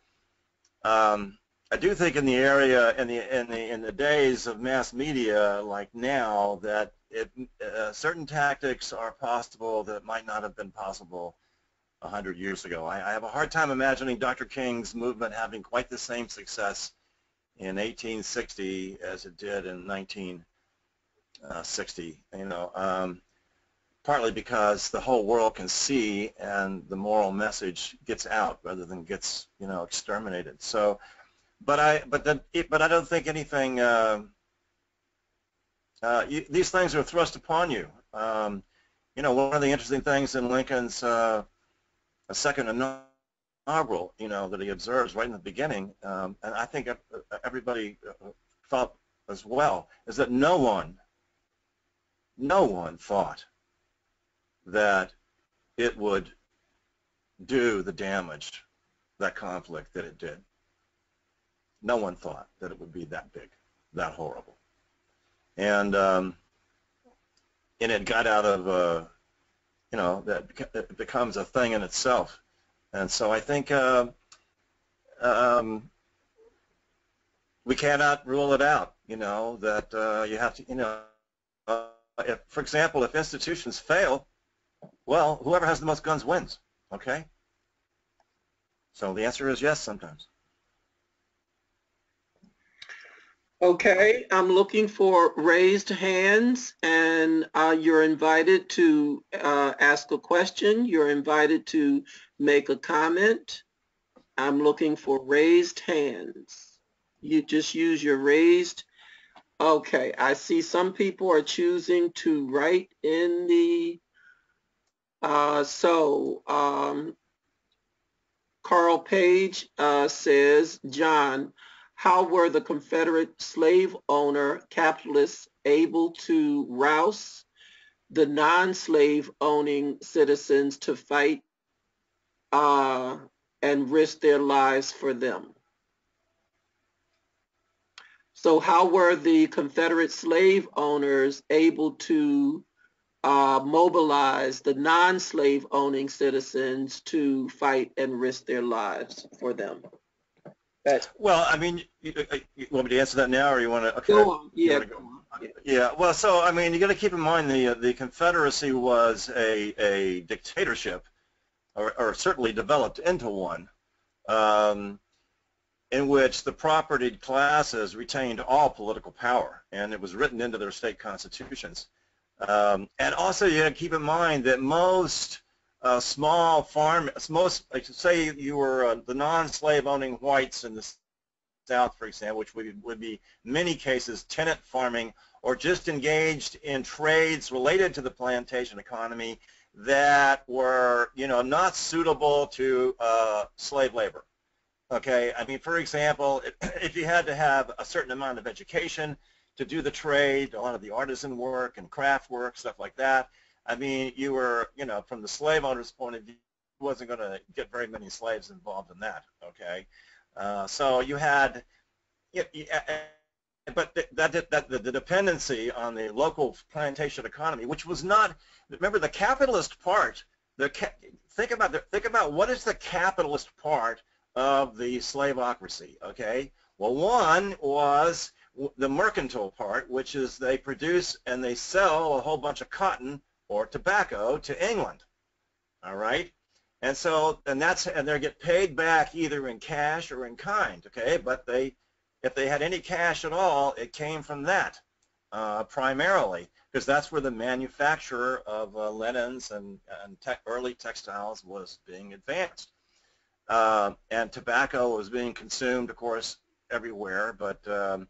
Um, I do think in the area in the in the in the days of mass media like now that it, uh, certain tactics are possible that might not have been possible a hundred years ago. I, I, have a hard time imagining Dr. King's movement having quite the same success in 1860 as it did in 1960. You know, um, partly because the whole world can see and the moral message gets out rather than gets you know exterminated. So, but I but then but I don't think anything. Uh, uh, you, these things are thrust upon you. Um, you know, one of the interesting things in Lincoln's uh, second inaugural, you know, that he observes right in the beginning, um, and I think everybody thought as well, is that no one, no one thought that it would do the damage, that conflict that it did. No one thought that it would be that big, that horrible. And um, and it got out of, uh, you know, that it becomes a thing in itself. And so I think uh, um, we cannot rule it out, you know, that uh, you have to, you know, uh, if, for example, if institutions fail, well, whoever has the most guns wins, okay? So the answer is yes sometimes. Okay, I'm looking for raised hands and uh, you're invited to uh, ask a question. You're invited to make a comment. I'm looking for raised hands. You just use your raised. Okay, I see some people are choosing to write in the, uh, so um, Carl Page uh, says, John, how were the Confederate slave owner capitalists able to rouse the non-slave owning citizens to fight uh, and risk their lives for them? So how were the Confederate slave owners able to uh, mobilize the non-slave owning citizens to fight and risk their lives for them? That's, well, I mean, you, uh, you, want me to answer that now, or you want to? Okay. Go on. Yeah. Go? Go on. yeah. Well, so I mean, you got to keep in mind the uh, the Confederacy was a a dictatorship, or, or certainly developed into one, um, in which the propertied classes retained all political power, and it was written into their state constitutions. Um, and also, you got to keep in mind that most uh, small farm, most, like say you were uh, the non-slave owning whites in the South, for example, which would, would be many cases tenant farming or just engaged in trades related to the plantation economy that were, you know, not suitable to uh, slave labor. Okay, I mean, for example, if you had to have a certain amount of education to do the trade, a lot of the artisan work and craft work, stuff like that, I mean, you were, you know, from the slave owner's point of view, wasn't going to get very many slaves involved in that, okay? Uh, so you had, but that, that, that the, the dependency on the local plantation economy, which was not, remember the capitalist part, the think about the, think about what is the capitalist part of the slaveocracy, okay? Well, one was the mercantile part, which is they produce and they sell a whole bunch of cotton or tobacco to England. All right? And so, and that's, and they get paid back either in cash or in kind, okay? But they, if they had any cash at all, it came from that uh, primarily, because that's where the manufacture of uh, linens and, and te early textiles was being advanced. Uh, and tobacco was being consumed, of course, everywhere, but um,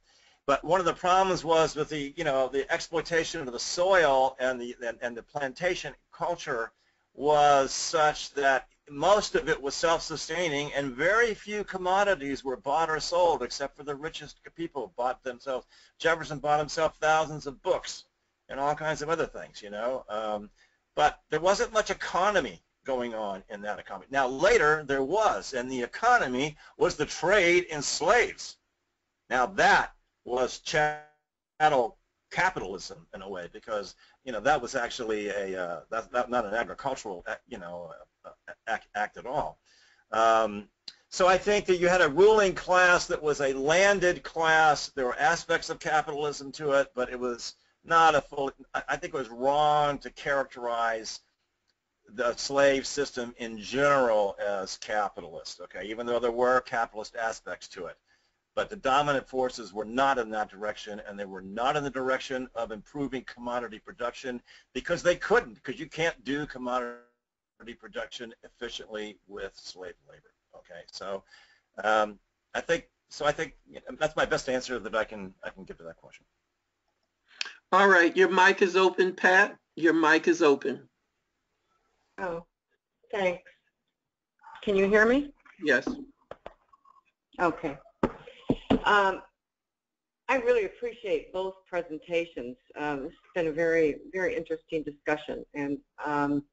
but one of the problems was with the, you know, the exploitation of the soil and the and, and the plantation culture was such that most of it was self-sustaining and very few commodities were bought or sold except for the richest people bought themselves. Jefferson bought himself thousands of books and all kinds of other things, you know. Um, but there wasn't much economy going on in that economy. Now later there was, and the economy was the trade in slaves. Now that was chattel capitalism in a way because you know that was actually a uh, that's that, not an agricultural uh, you know uh, act, act at all. Um, so I think that you had a ruling class that was a landed class. There were aspects of capitalism to it, but it was not a full. I think it was wrong to characterize the slave system in general as capitalist. Okay, even though there were capitalist aspects to it but the dominant forces were not in that direction, and they were not in the direction of improving commodity production because they couldn't, because you can't do commodity production efficiently with slave labor. Okay, so um, I think so. I think you know, that's my best answer that I can I can give to that question. All right, your mic is open, Pat. Your mic is open. Oh, thanks. Can you hear me? Yes. Okay. Um, I really appreciate both presentations. Um, this has been a very, very interesting discussion and um,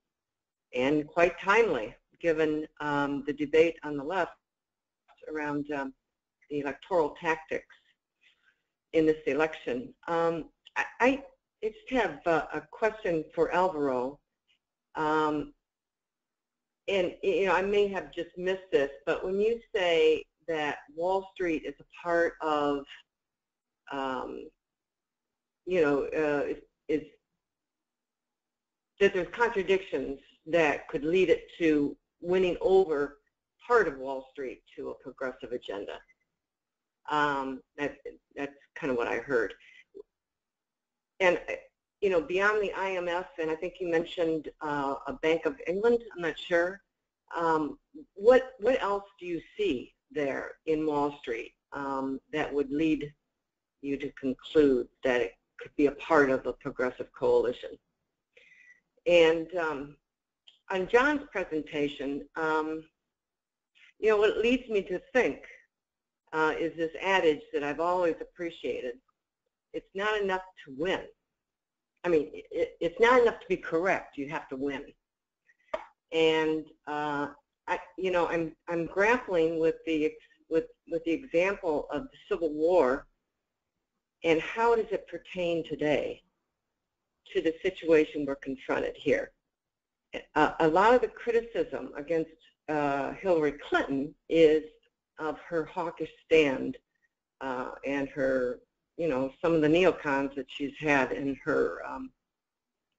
and quite timely, given um, the debate on the left around um, the electoral tactics in this election. Um, I, I just have a, a question for Alvaro. And you know, I may have just missed this, but when you say that Wall Street is a part of, um, you know, uh, is, is that there's contradictions that could lead it to winning over part of Wall Street to a progressive agenda. Um, that, that's kind of what I heard. And, you know, beyond the IMF, and I think you mentioned uh, a Bank of England, I'm not sure, um, what, what else do you see there in Wall Street um, that would lead you to conclude that it could be a part of a progressive coalition? And um, on John's presentation, um, you know, what leads me to think uh, is this adage that I've always appreciated. It's not enough to win. I mean, it, it's not enough to be correct. You have to win. And uh, I, you know, I'm I'm grappling with the with with the example of the Civil War, and how does it pertain today to the situation we're confronted here? Uh, a lot of the criticism against uh, Hillary Clinton is of her hawkish stand uh, and her, you know, some of the neocons that she's had in her, um,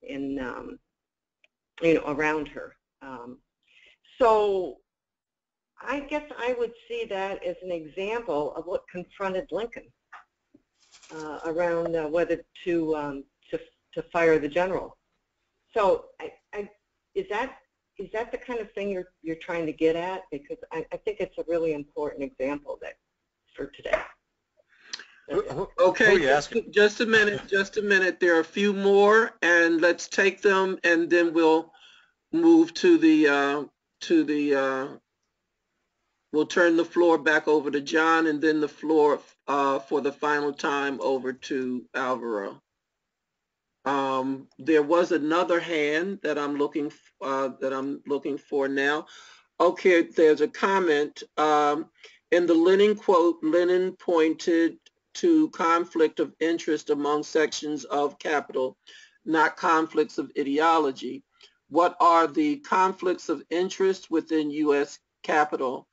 in, um, you know, around her. Um, so I guess I would see that as an example of what confronted Lincoln uh, around uh, whether to, um, to to fire the general. So I, I, is that is that the kind of thing you're you're trying to get at? Because I, I think it's a really important example that for today. Who- who- Okay, who are you just, just a minute, just a minute. There are a few more, and let's take them, and then we'll move to the, uh, to the, uh, we'll turn the floor back over to John, and then the floor, uh, for the final time over to Alvaro. Um, there was another hand that I'm looking, uh, that I'm looking for now. Okay, there's a comment, um, in the Lenin quote, Lenin pointed to conflict of interest among sections of capital, not conflicts of ideology. What are the conflicts of interest within U.S. capital?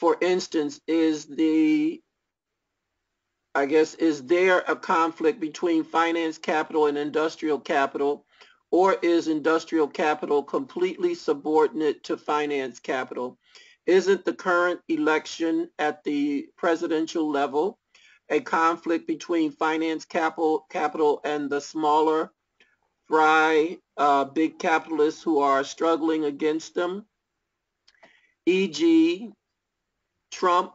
For instance, is the, I guess, is there a conflict between finance capital and industrial capital? Or is industrial capital completely subordinate to finance capital? Isn't the current election at the presidential level a conflict between finance capital, capital and the smaller fry uh, big capitalists who are struggling against them, e.g. Trump,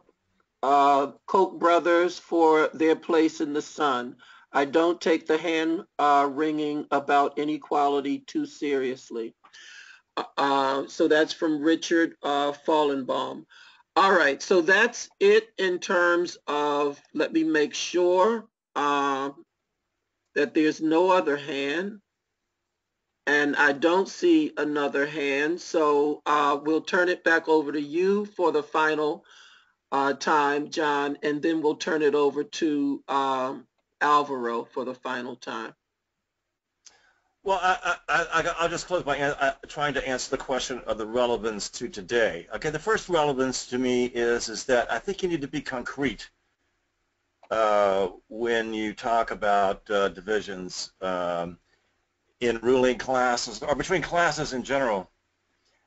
uh, Koch brothers for their place in the sun. I don't take the hand uh, about inequality too seriously. Uh, uh, so that's from Richard uh, Fallenbaum. All right, so that's it in terms of, let me make sure uh, that there's no other hand. And I don't see another hand, so uh, we'll turn it back over to you for the final uh, time, John, and then we'll turn it over to um, Alvaro for the final time. Well, I, I, I, I'll just close by an- uh, trying to answer the question of the relevance to today. Okay, the first relevance to me is is that I think you need to be concrete uh, when you talk about uh, divisions um, in ruling classes or between classes in general.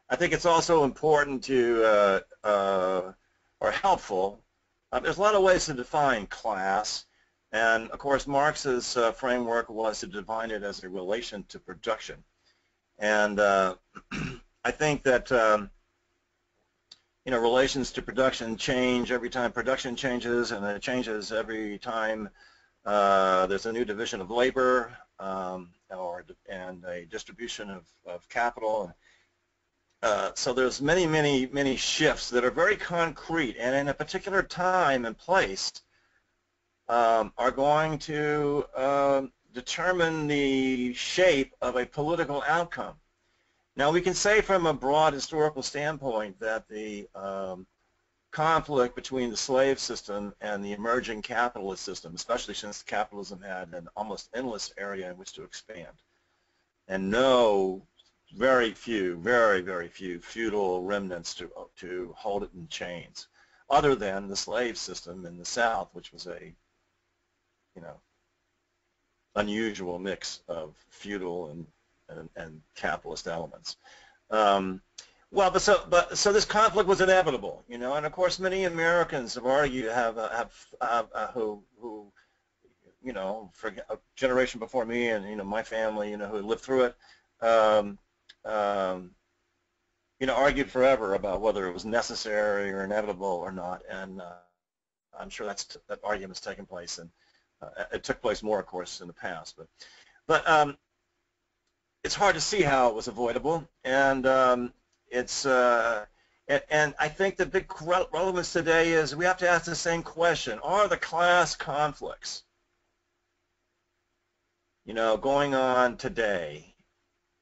I think it's also important to uh, uh, or helpful. Uh, there's a lot of ways to define class. And of course, Marx's uh, framework was to define it as a relation to production. And uh, I think that um, you know relations to production change every time production changes, and it changes every time uh, there's a new division of labor um, or and a distribution of, of capital. uh, so there's many, many, many shifts that are very concrete and in a particular time and place um, are going to um, determine the shape of a political outcome. Now we can say from a broad historical standpoint that the um, conflict between the slave system and the emerging capitalist system, especially since capitalism had an almost endless area in which to expand, and no very few, very, very few feudal remnants to, to hold it in chains, other than the slave system in the South, which was a, you know, unusual mix of feudal and, and, and capitalist elements. Um, well, but so, but so this conflict was inevitable, you know, and of course many Americans have argued, have, uh, have, have uh, who, who, you know, for a generation before me and, you know, my family, you know, who lived through it, um, um, you know, argued forever about whether it was necessary or inevitable or not, and uh, I'm sure that's that argument's taken place, and uh, it took place more, of course, in the past. But, but um, it's hard to see how it was avoidable, and um, it's uh, and, I think the big relevance today is we have to ask the same question: Are the class conflicts, you know, going on today?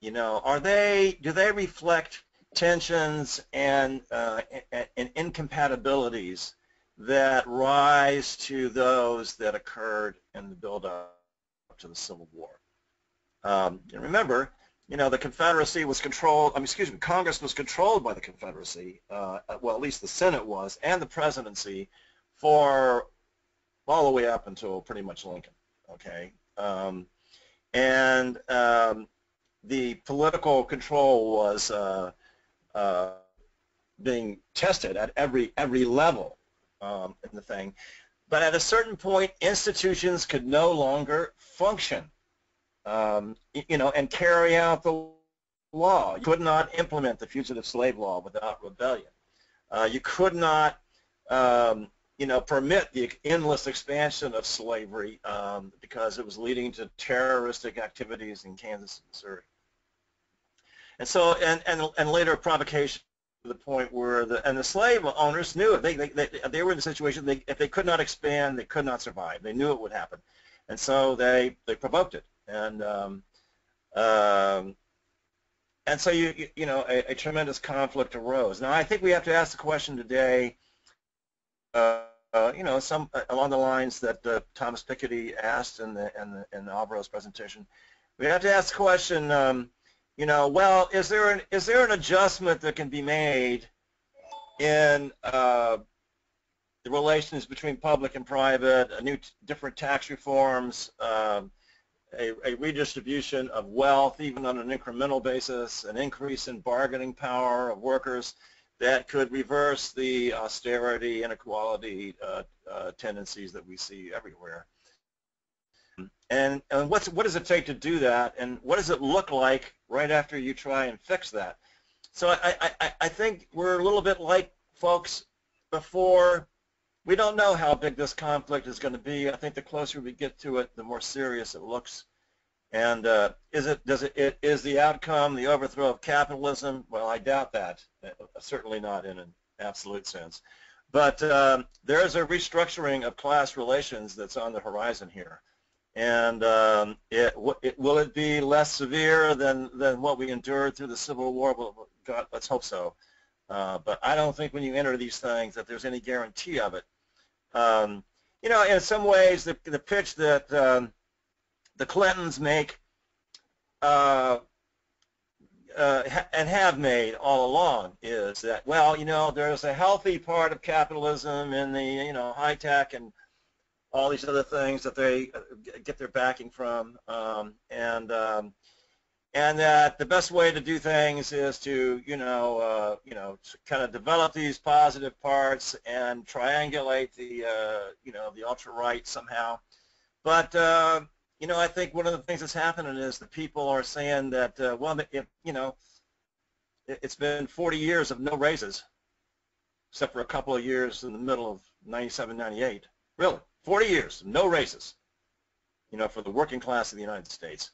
You know, are they, do they reflect tensions and, uh, and incompatibilities that rise to those that occurred in the build-up to the Civil War? Um, and remember, you know, the Confederacy was controlled, I mean, excuse me, Congress was controlled by the Confederacy, uh, well, at least the Senate was, and the presidency for all the way up until pretty much Lincoln, okay? Um, and um, the political control was uh, uh, being tested at every every level um, in the thing. But at a certain point, institutions could no longer function, um, you know, and carry out the law. You could not implement the fugitive slave law without rebellion. Uh, you could not, um, you know, permit the endless expansion of slavery um, because it was leading to terroristic activities in Kansas and Missouri. And so, and, and, and later provocation to the point where the, and the slave owners knew it. They, they, they, they were in the situation, they, if they could not expand, they could not survive. They knew it would happen. And so they, they provoked it. And, um, um, and so you, you, know, a, a, tremendous conflict arose. Now, I think we have to ask the question today, uh, uh, you know, some uh, along the lines that uh, Thomas Piketty asked in the in the in Alvaro's presentation. We have to ask the question: um, you know, well, is there an is there an adjustment that can be made in uh, the relations between public and private, a new different tax reforms, um, a, a, redistribution of wealth, even on an incremental basis, an increase in bargaining power of workers that could reverse the austerity, inequality uh, uh, tendencies that we see everywhere. And, and what does it take to do that, and what does it look like right after you try and fix that? So I, I, I think we're a little bit like folks before. We don't know how big this conflict is going to be. I think the closer we get to it, the more serious it looks. And uh, is it does it, it is the outcome the overthrow of capitalism? Well, I doubt that. Uh, certainly not in an absolute sense. But um, there is a restructuring of class relations that's on the horizon here and um, it, it, will it be less severe than, than what we endured through the Civil War? Well, God, let's hope so. Uh, but I don't think when you enter these things that there's any guarantee of it. Um, you know, in some ways, the, the pitch that um, the Clintons make uh, uh, and have made all along is that, well, you know, there's a healthy part of capitalism in the, you know, high tech and all these other things that they uh, get their backing from, um, and um, and that the best way to do things is to you know uh, you know kind of develop these positive parts and triangulate the uh, you know the ultra right somehow. But uh, you know I think one of the things that's happening is the people are saying that uh, well if you know it's been 40 years of no raises except for a couple of years in the middle of 97, 98. Really. 40 years, no raises, you know, for the working class of the United States.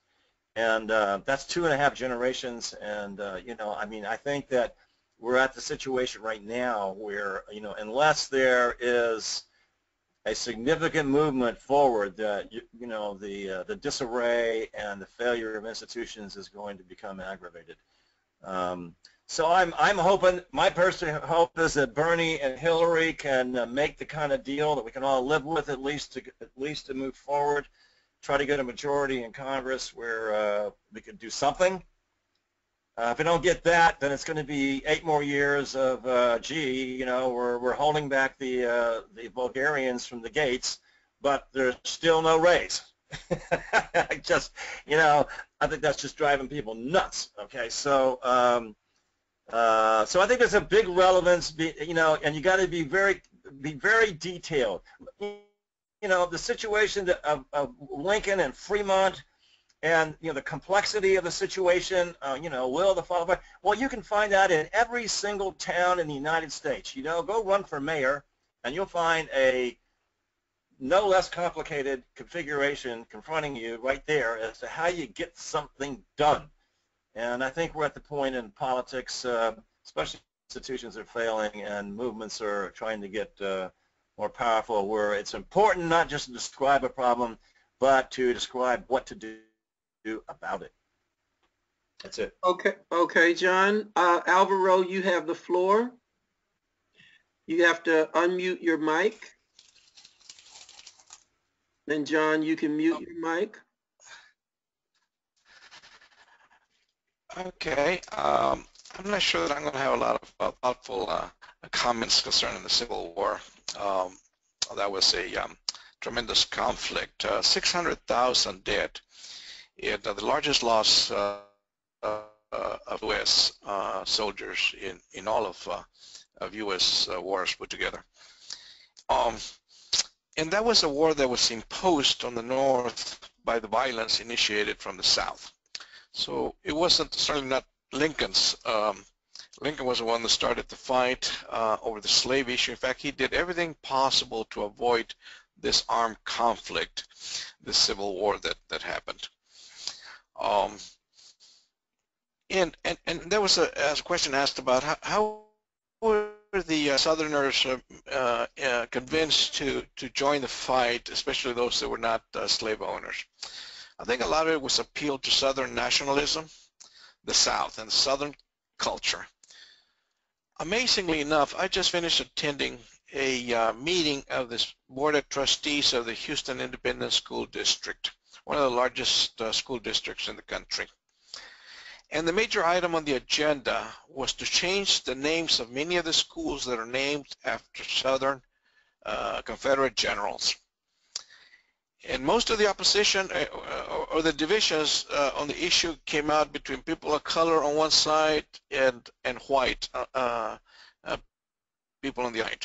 And uh, that's two and a half generations. And, uh, you know, I mean, I think that we're at the situation right now where, you know, unless there is a significant movement forward that, you, you know, the, uh, the disarray and the failure of institutions is going to become aggravated. Um, so I'm, I'm hoping, my personal hope is that Bernie and Hillary can uh, make the kind of deal that we can all live with at least to, at least to move forward, try to get a majority in Congress where uh, we can do something. Uh, if we don't get that, then it's going to be eight more years of, uh, gee, you know, we're, we're holding back the, uh, the barbarians from the gates, but there's still no raise. I just, you know, I think that's just driving people nuts. Okay, so um, uh, so I think there's a big relevance, you know, and you got to be very, be very detailed. You know, the situation of, of Lincoln and Fremont, and you know the complexity of the situation. Uh, you know, will the follow? Well, you can find that in every single town in the United States. You know, go run for mayor, and you'll find a no less complicated configuration confronting you right there as to how you get something done. And I think we're at the point in politics, uh, especially institutions are failing and movements are trying to get uh, more powerful, where it's important not just to describe a problem, but to describe what to do, do about it. That's it. Okay, okay, John. Uh, Alvaro, you have the floor. You have to unmute your mic. Then John, you can mute your mic. Okay. Um, I'm not sure that I'm going to have a lot of uh, thoughtful uh, comments concerning the Civil War. Um, that was a um, tremendous conflict. Uh, 600,000 dead. It, uh, the largest loss uh, of U.S. soldiers in, in all of, of U.S. wars put together. Um, and that was a war that was imposed on the North by the violence initiated from the South. So it wasn't certainly not Lincoln's. Um, Lincoln was the one that started the fight uh, over the slave issue. In fact, he did everything possible to avoid this armed conflict, the Civil War that, that happened. Um, and, and, and there was a, a question asked about how, how were the uh, Southerners uh, uh, uh, convinced to, to join the fight, especially those that were not uh, slave owners? I think a lot of it was appeal to Southern nationalism, the South, and Southern culture. Amazingly enough, I just finished attending a uh, meeting of this Board of Trustees of the Houston Independent School District, one of the largest uh, school districts in the country. And the major item on the agenda was to change the names of many of the schools that are named after Southern uh, Confederate generals and most of the opposition uh, or the divisions uh, on the issue came out between people of color on one side and and white uh, uh, uh people on the other.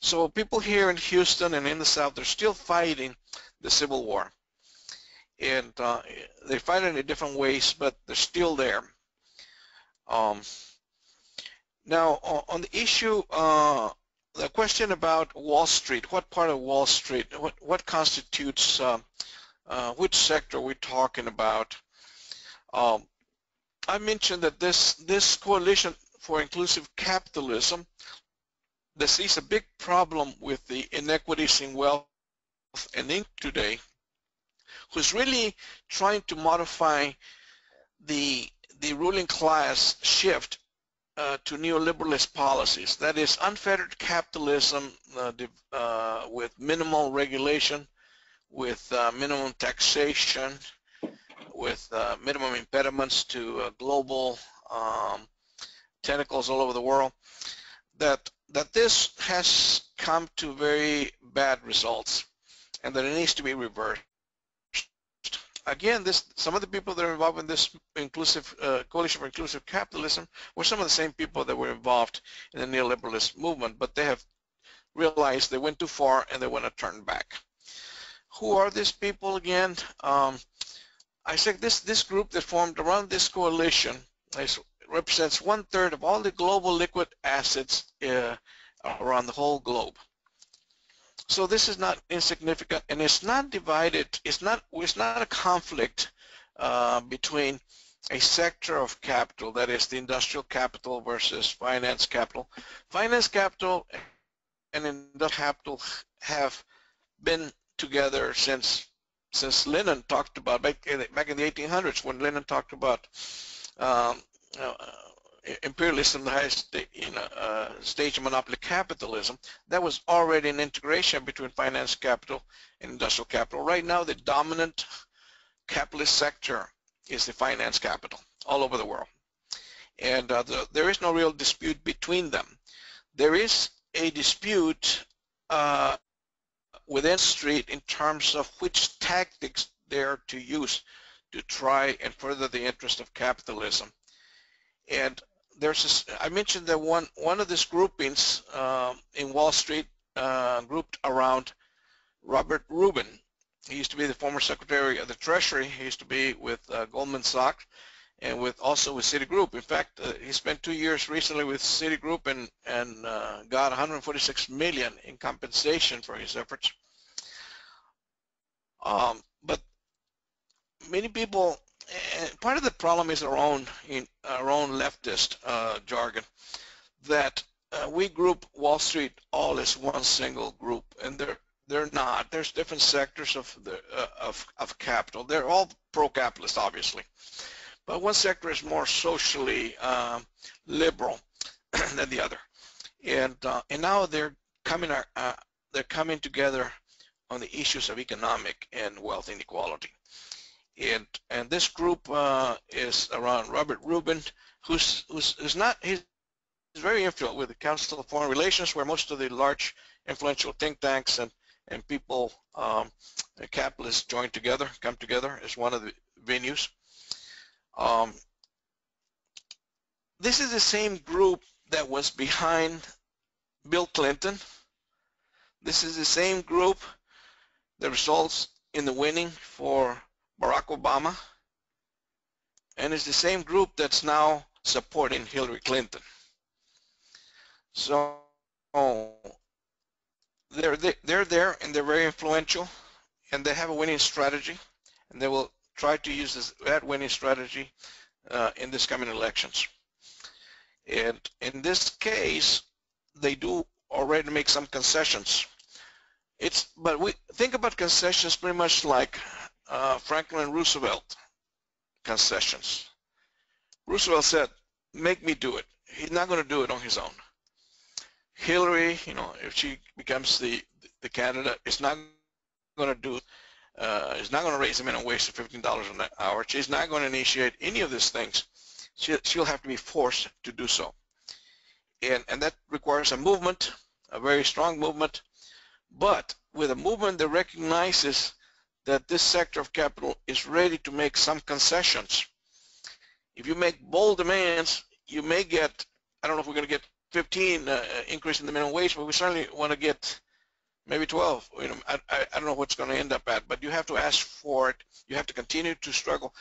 So people here in Houston and in the South, they're still fighting the Civil War, and uh, they fight it in different ways, but they're still there. Um, now, on the issue the question about Wall Street, what part of Wall Street, what, what constitutes, uh, uh, which sector we're we talking about? Um, I mentioned that this, this coalition for inclusive capitalism that sees a big problem with the inequities in wealth and income today, who's really trying to modify the, the ruling class shift uh, to neoliberalist policies. That is unfettered capitalism uh, uh, with minimal regulation, with uh, minimum taxation, with uh, minimum impediments to uh, global um, tentacles all over the world. That that this has come to very bad results, and that it needs to be reversed again, this some of the people that are involved in this inclusive uh, coalition for inclusive capitalism were some of the same people that were involved in the neoliberalist movement, but they have realized they went too far and they want to turn back. Who are these people again? Um, I think this this group that formed around this coalition is, represents one third of all the global liquid assets uh, around the whole globe. So this is not insignificant, and it's not divided. It's not. It's not a conflict uh, between a sector of capital, that is the industrial capital versus finance capital. Finance capital and industrial capital have been together since since Lenin talked about back in, back in the 1800s when Lenin talked about um, uh, imperialism, the highest you know, uh, stage of monopoly capitalism, that was already an integration between finance capital and industrial capital. Right now, the dominant capitalist sector is the finance capital all over the world. And uh, the, there is no real dispute between them. There is a dispute uh, within Street in terms of which tactics they're to use to try and further the interest of capitalism. And there's I mentioned that one one of these groupings uh, in Wall Street uh, grouped around Robert Rubin. He used to be the former Secretary of the Treasury. He used to be with uh, Goldman Sachs and with also with Citigroup. In fact, uh, he spent two years recently with Citigroup and and uh, got 146 million in compensation for his efforts. Um, but many people part of the problem is our own in our own leftist uh, jargon that uh, we group Wall Street all as one single group, and they're they're not. There's different sectors of the uh, of of capital. They're all pro-capitalist, obviously, but one sector is more socially um, liberal than the other, and uh, and now they're coming uh, they're coming together on the issues of economic and wealth inequality. And, and this group uh, is around Robert Rubin, who's, who's, who's not, he's very influential with the Council of Foreign Relations, where most of the large influential think tanks and, and people, um, capitalists join together, come together as one of the venues. Um, this is the same group that was behind Bill Clinton. This is the same group that results in the winning for Barack Obama, and it's the same group that's now supporting Hillary Clinton. So they're they're there and they're very influential, and they have a winning strategy, and they will try to use this, that winning strategy uh, in this coming elections. And in this case, they do already make some concessions. It's but we think about concessions pretty much like uh, Franklin Roosevelt concessions. Roosevelt said, make me do it. He's not going to do it on his own. Hillary, you know, if she becomes the the candidate, is not going to do, uh, is not going to raise the minimum wage to $15 an hour. She's not going to initiate any of these things. She, she'll have to be forced to do so. And, and that requires a movement, a very strong movement, but with a movement that recognizes that this sector of capital is ready to make some concessions. If you make bold demands, you may get, I don't know if we're going to get 15 uh, increase in the minimum wage, but we certainly want to get maybe 12. You know, I, I, I don't know what's going to end up at, but you have to ask for it. You have to continue to struggle.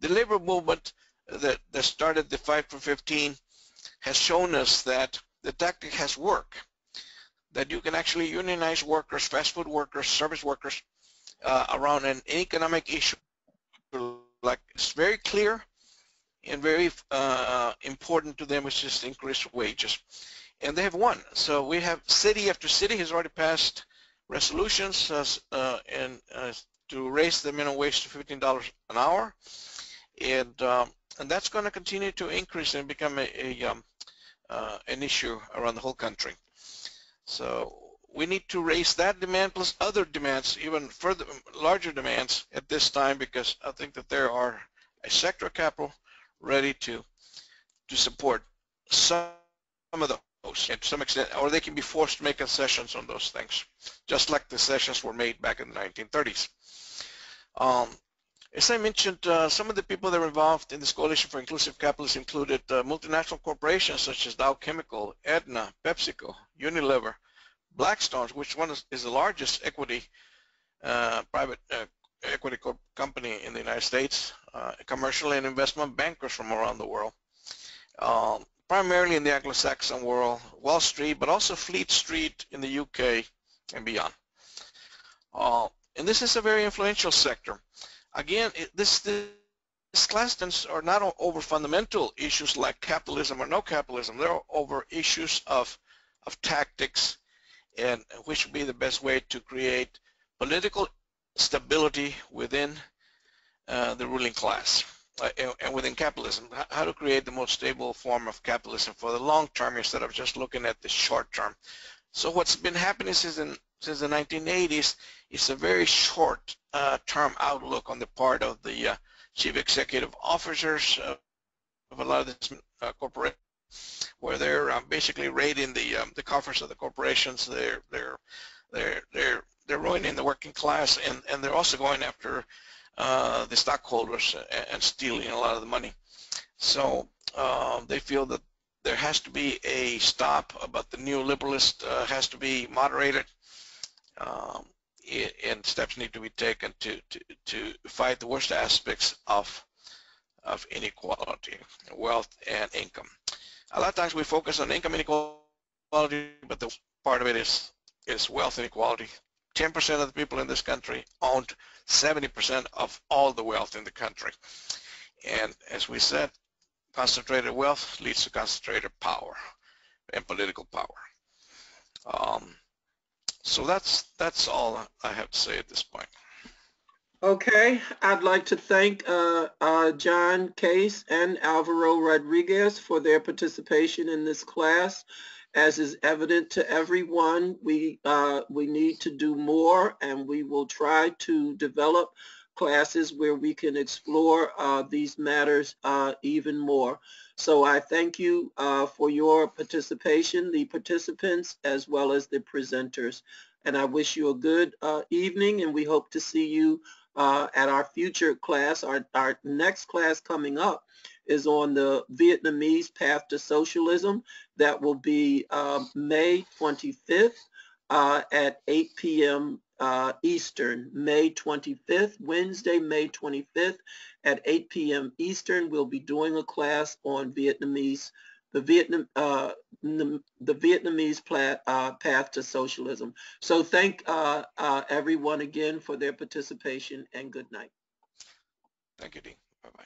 The labor movement that, that started the Fight for 15 has shown us that the tactic has worked, that you can actually unionize workers, fast food workers, service workers, uh, around an economic issue like it's very clear and very uh, important to them is just increased wages. And they have won. So we have city after city has already passed resolutions uh, and uh, to raise the minimum wage to $15 an hour. And, um, and that's going to continue to increase and become a, a um, uh, an issue around the whole country. So we need to raise that demand plus other demands, even further larger demands at this time because I think that there are a sector capital ready to to support some of those to some extent, or they can be forced to make concessions on those things, just like the concessions were made back in the 1930s. Um, as I mentioned, uh, some of the people that were involved in this coalition for inclusive capitalism included uh, multinational corporations such as Dow Chemical, Aetna, PepsiCo, Unilever, Blackstone, which one is, is the largest equity uh, private uh, equity company in the United States, uh, commercial and investment bankers from around the world, um, primarily in the Anglo-Saxon world, Wall Street, but also Fleet Street in the UK and beyond. Uh, and this is a very influential sector. Again, it, this, this class are not over fundamental issues like capitalism or no capitalism. They're over issues of of tactics and which would be the best way to create political stability within uh, the ruling class and, and within capitalism. How to create the most stable form of capitalism for the long term instead of just looking at the short term. So what's been happening since in, since the 1980s is a very short uh, term outlook on the part of the uh, chief executive officers uh, of a lot of these uh, corporations, where they're um, basically raiding the um, the coffers of the corporations. They're they're they're they're they're ruining the working class, and and they're also going after uh, the stockholders and, stealing a lot of the money. So uh, they feel that there has to be a stop, but the neoliberalist uh, has to be moderated. Um, and steps need to be taken to, to, to fight the worst aspects of of inequality, wealth and income. A lot of times we focus on income inequality, but the part of it is is wealth inequality. 10% of the people in this country owned 70% of all the wealth in the country. And as we said, concentrated wealth leads to concentrated power and political power. Um, so that's that's all I have to say at this point. Okay, I'd like to thank uh, uh, John Case and Alvaro Rodriguez for their participation in this class. As is evident to everyone, we uh, we need to do more, and we will try to develop classes where we can explore uh, these matters uh, even more. So I thank you uh, for your participation, the participants as well as the presenters. And I wish you a good uh, evening, and we hope to see you uh, at our future class. Our, our next class coming up is on the Vietnamese path to socialism. That will be uh, May 25th uh, at 8 p.m. Uh, Eastern, May 25th, Wednesday, May 25th at 8 p.m. Eastern. We'll be doing a class on Vietnamese, the Vietnam, uh, the, the Vietnamese uh, path to socialism. So thank uh, uh, everyone again for their participation and good night. Thank you, Dean. Bye-bye.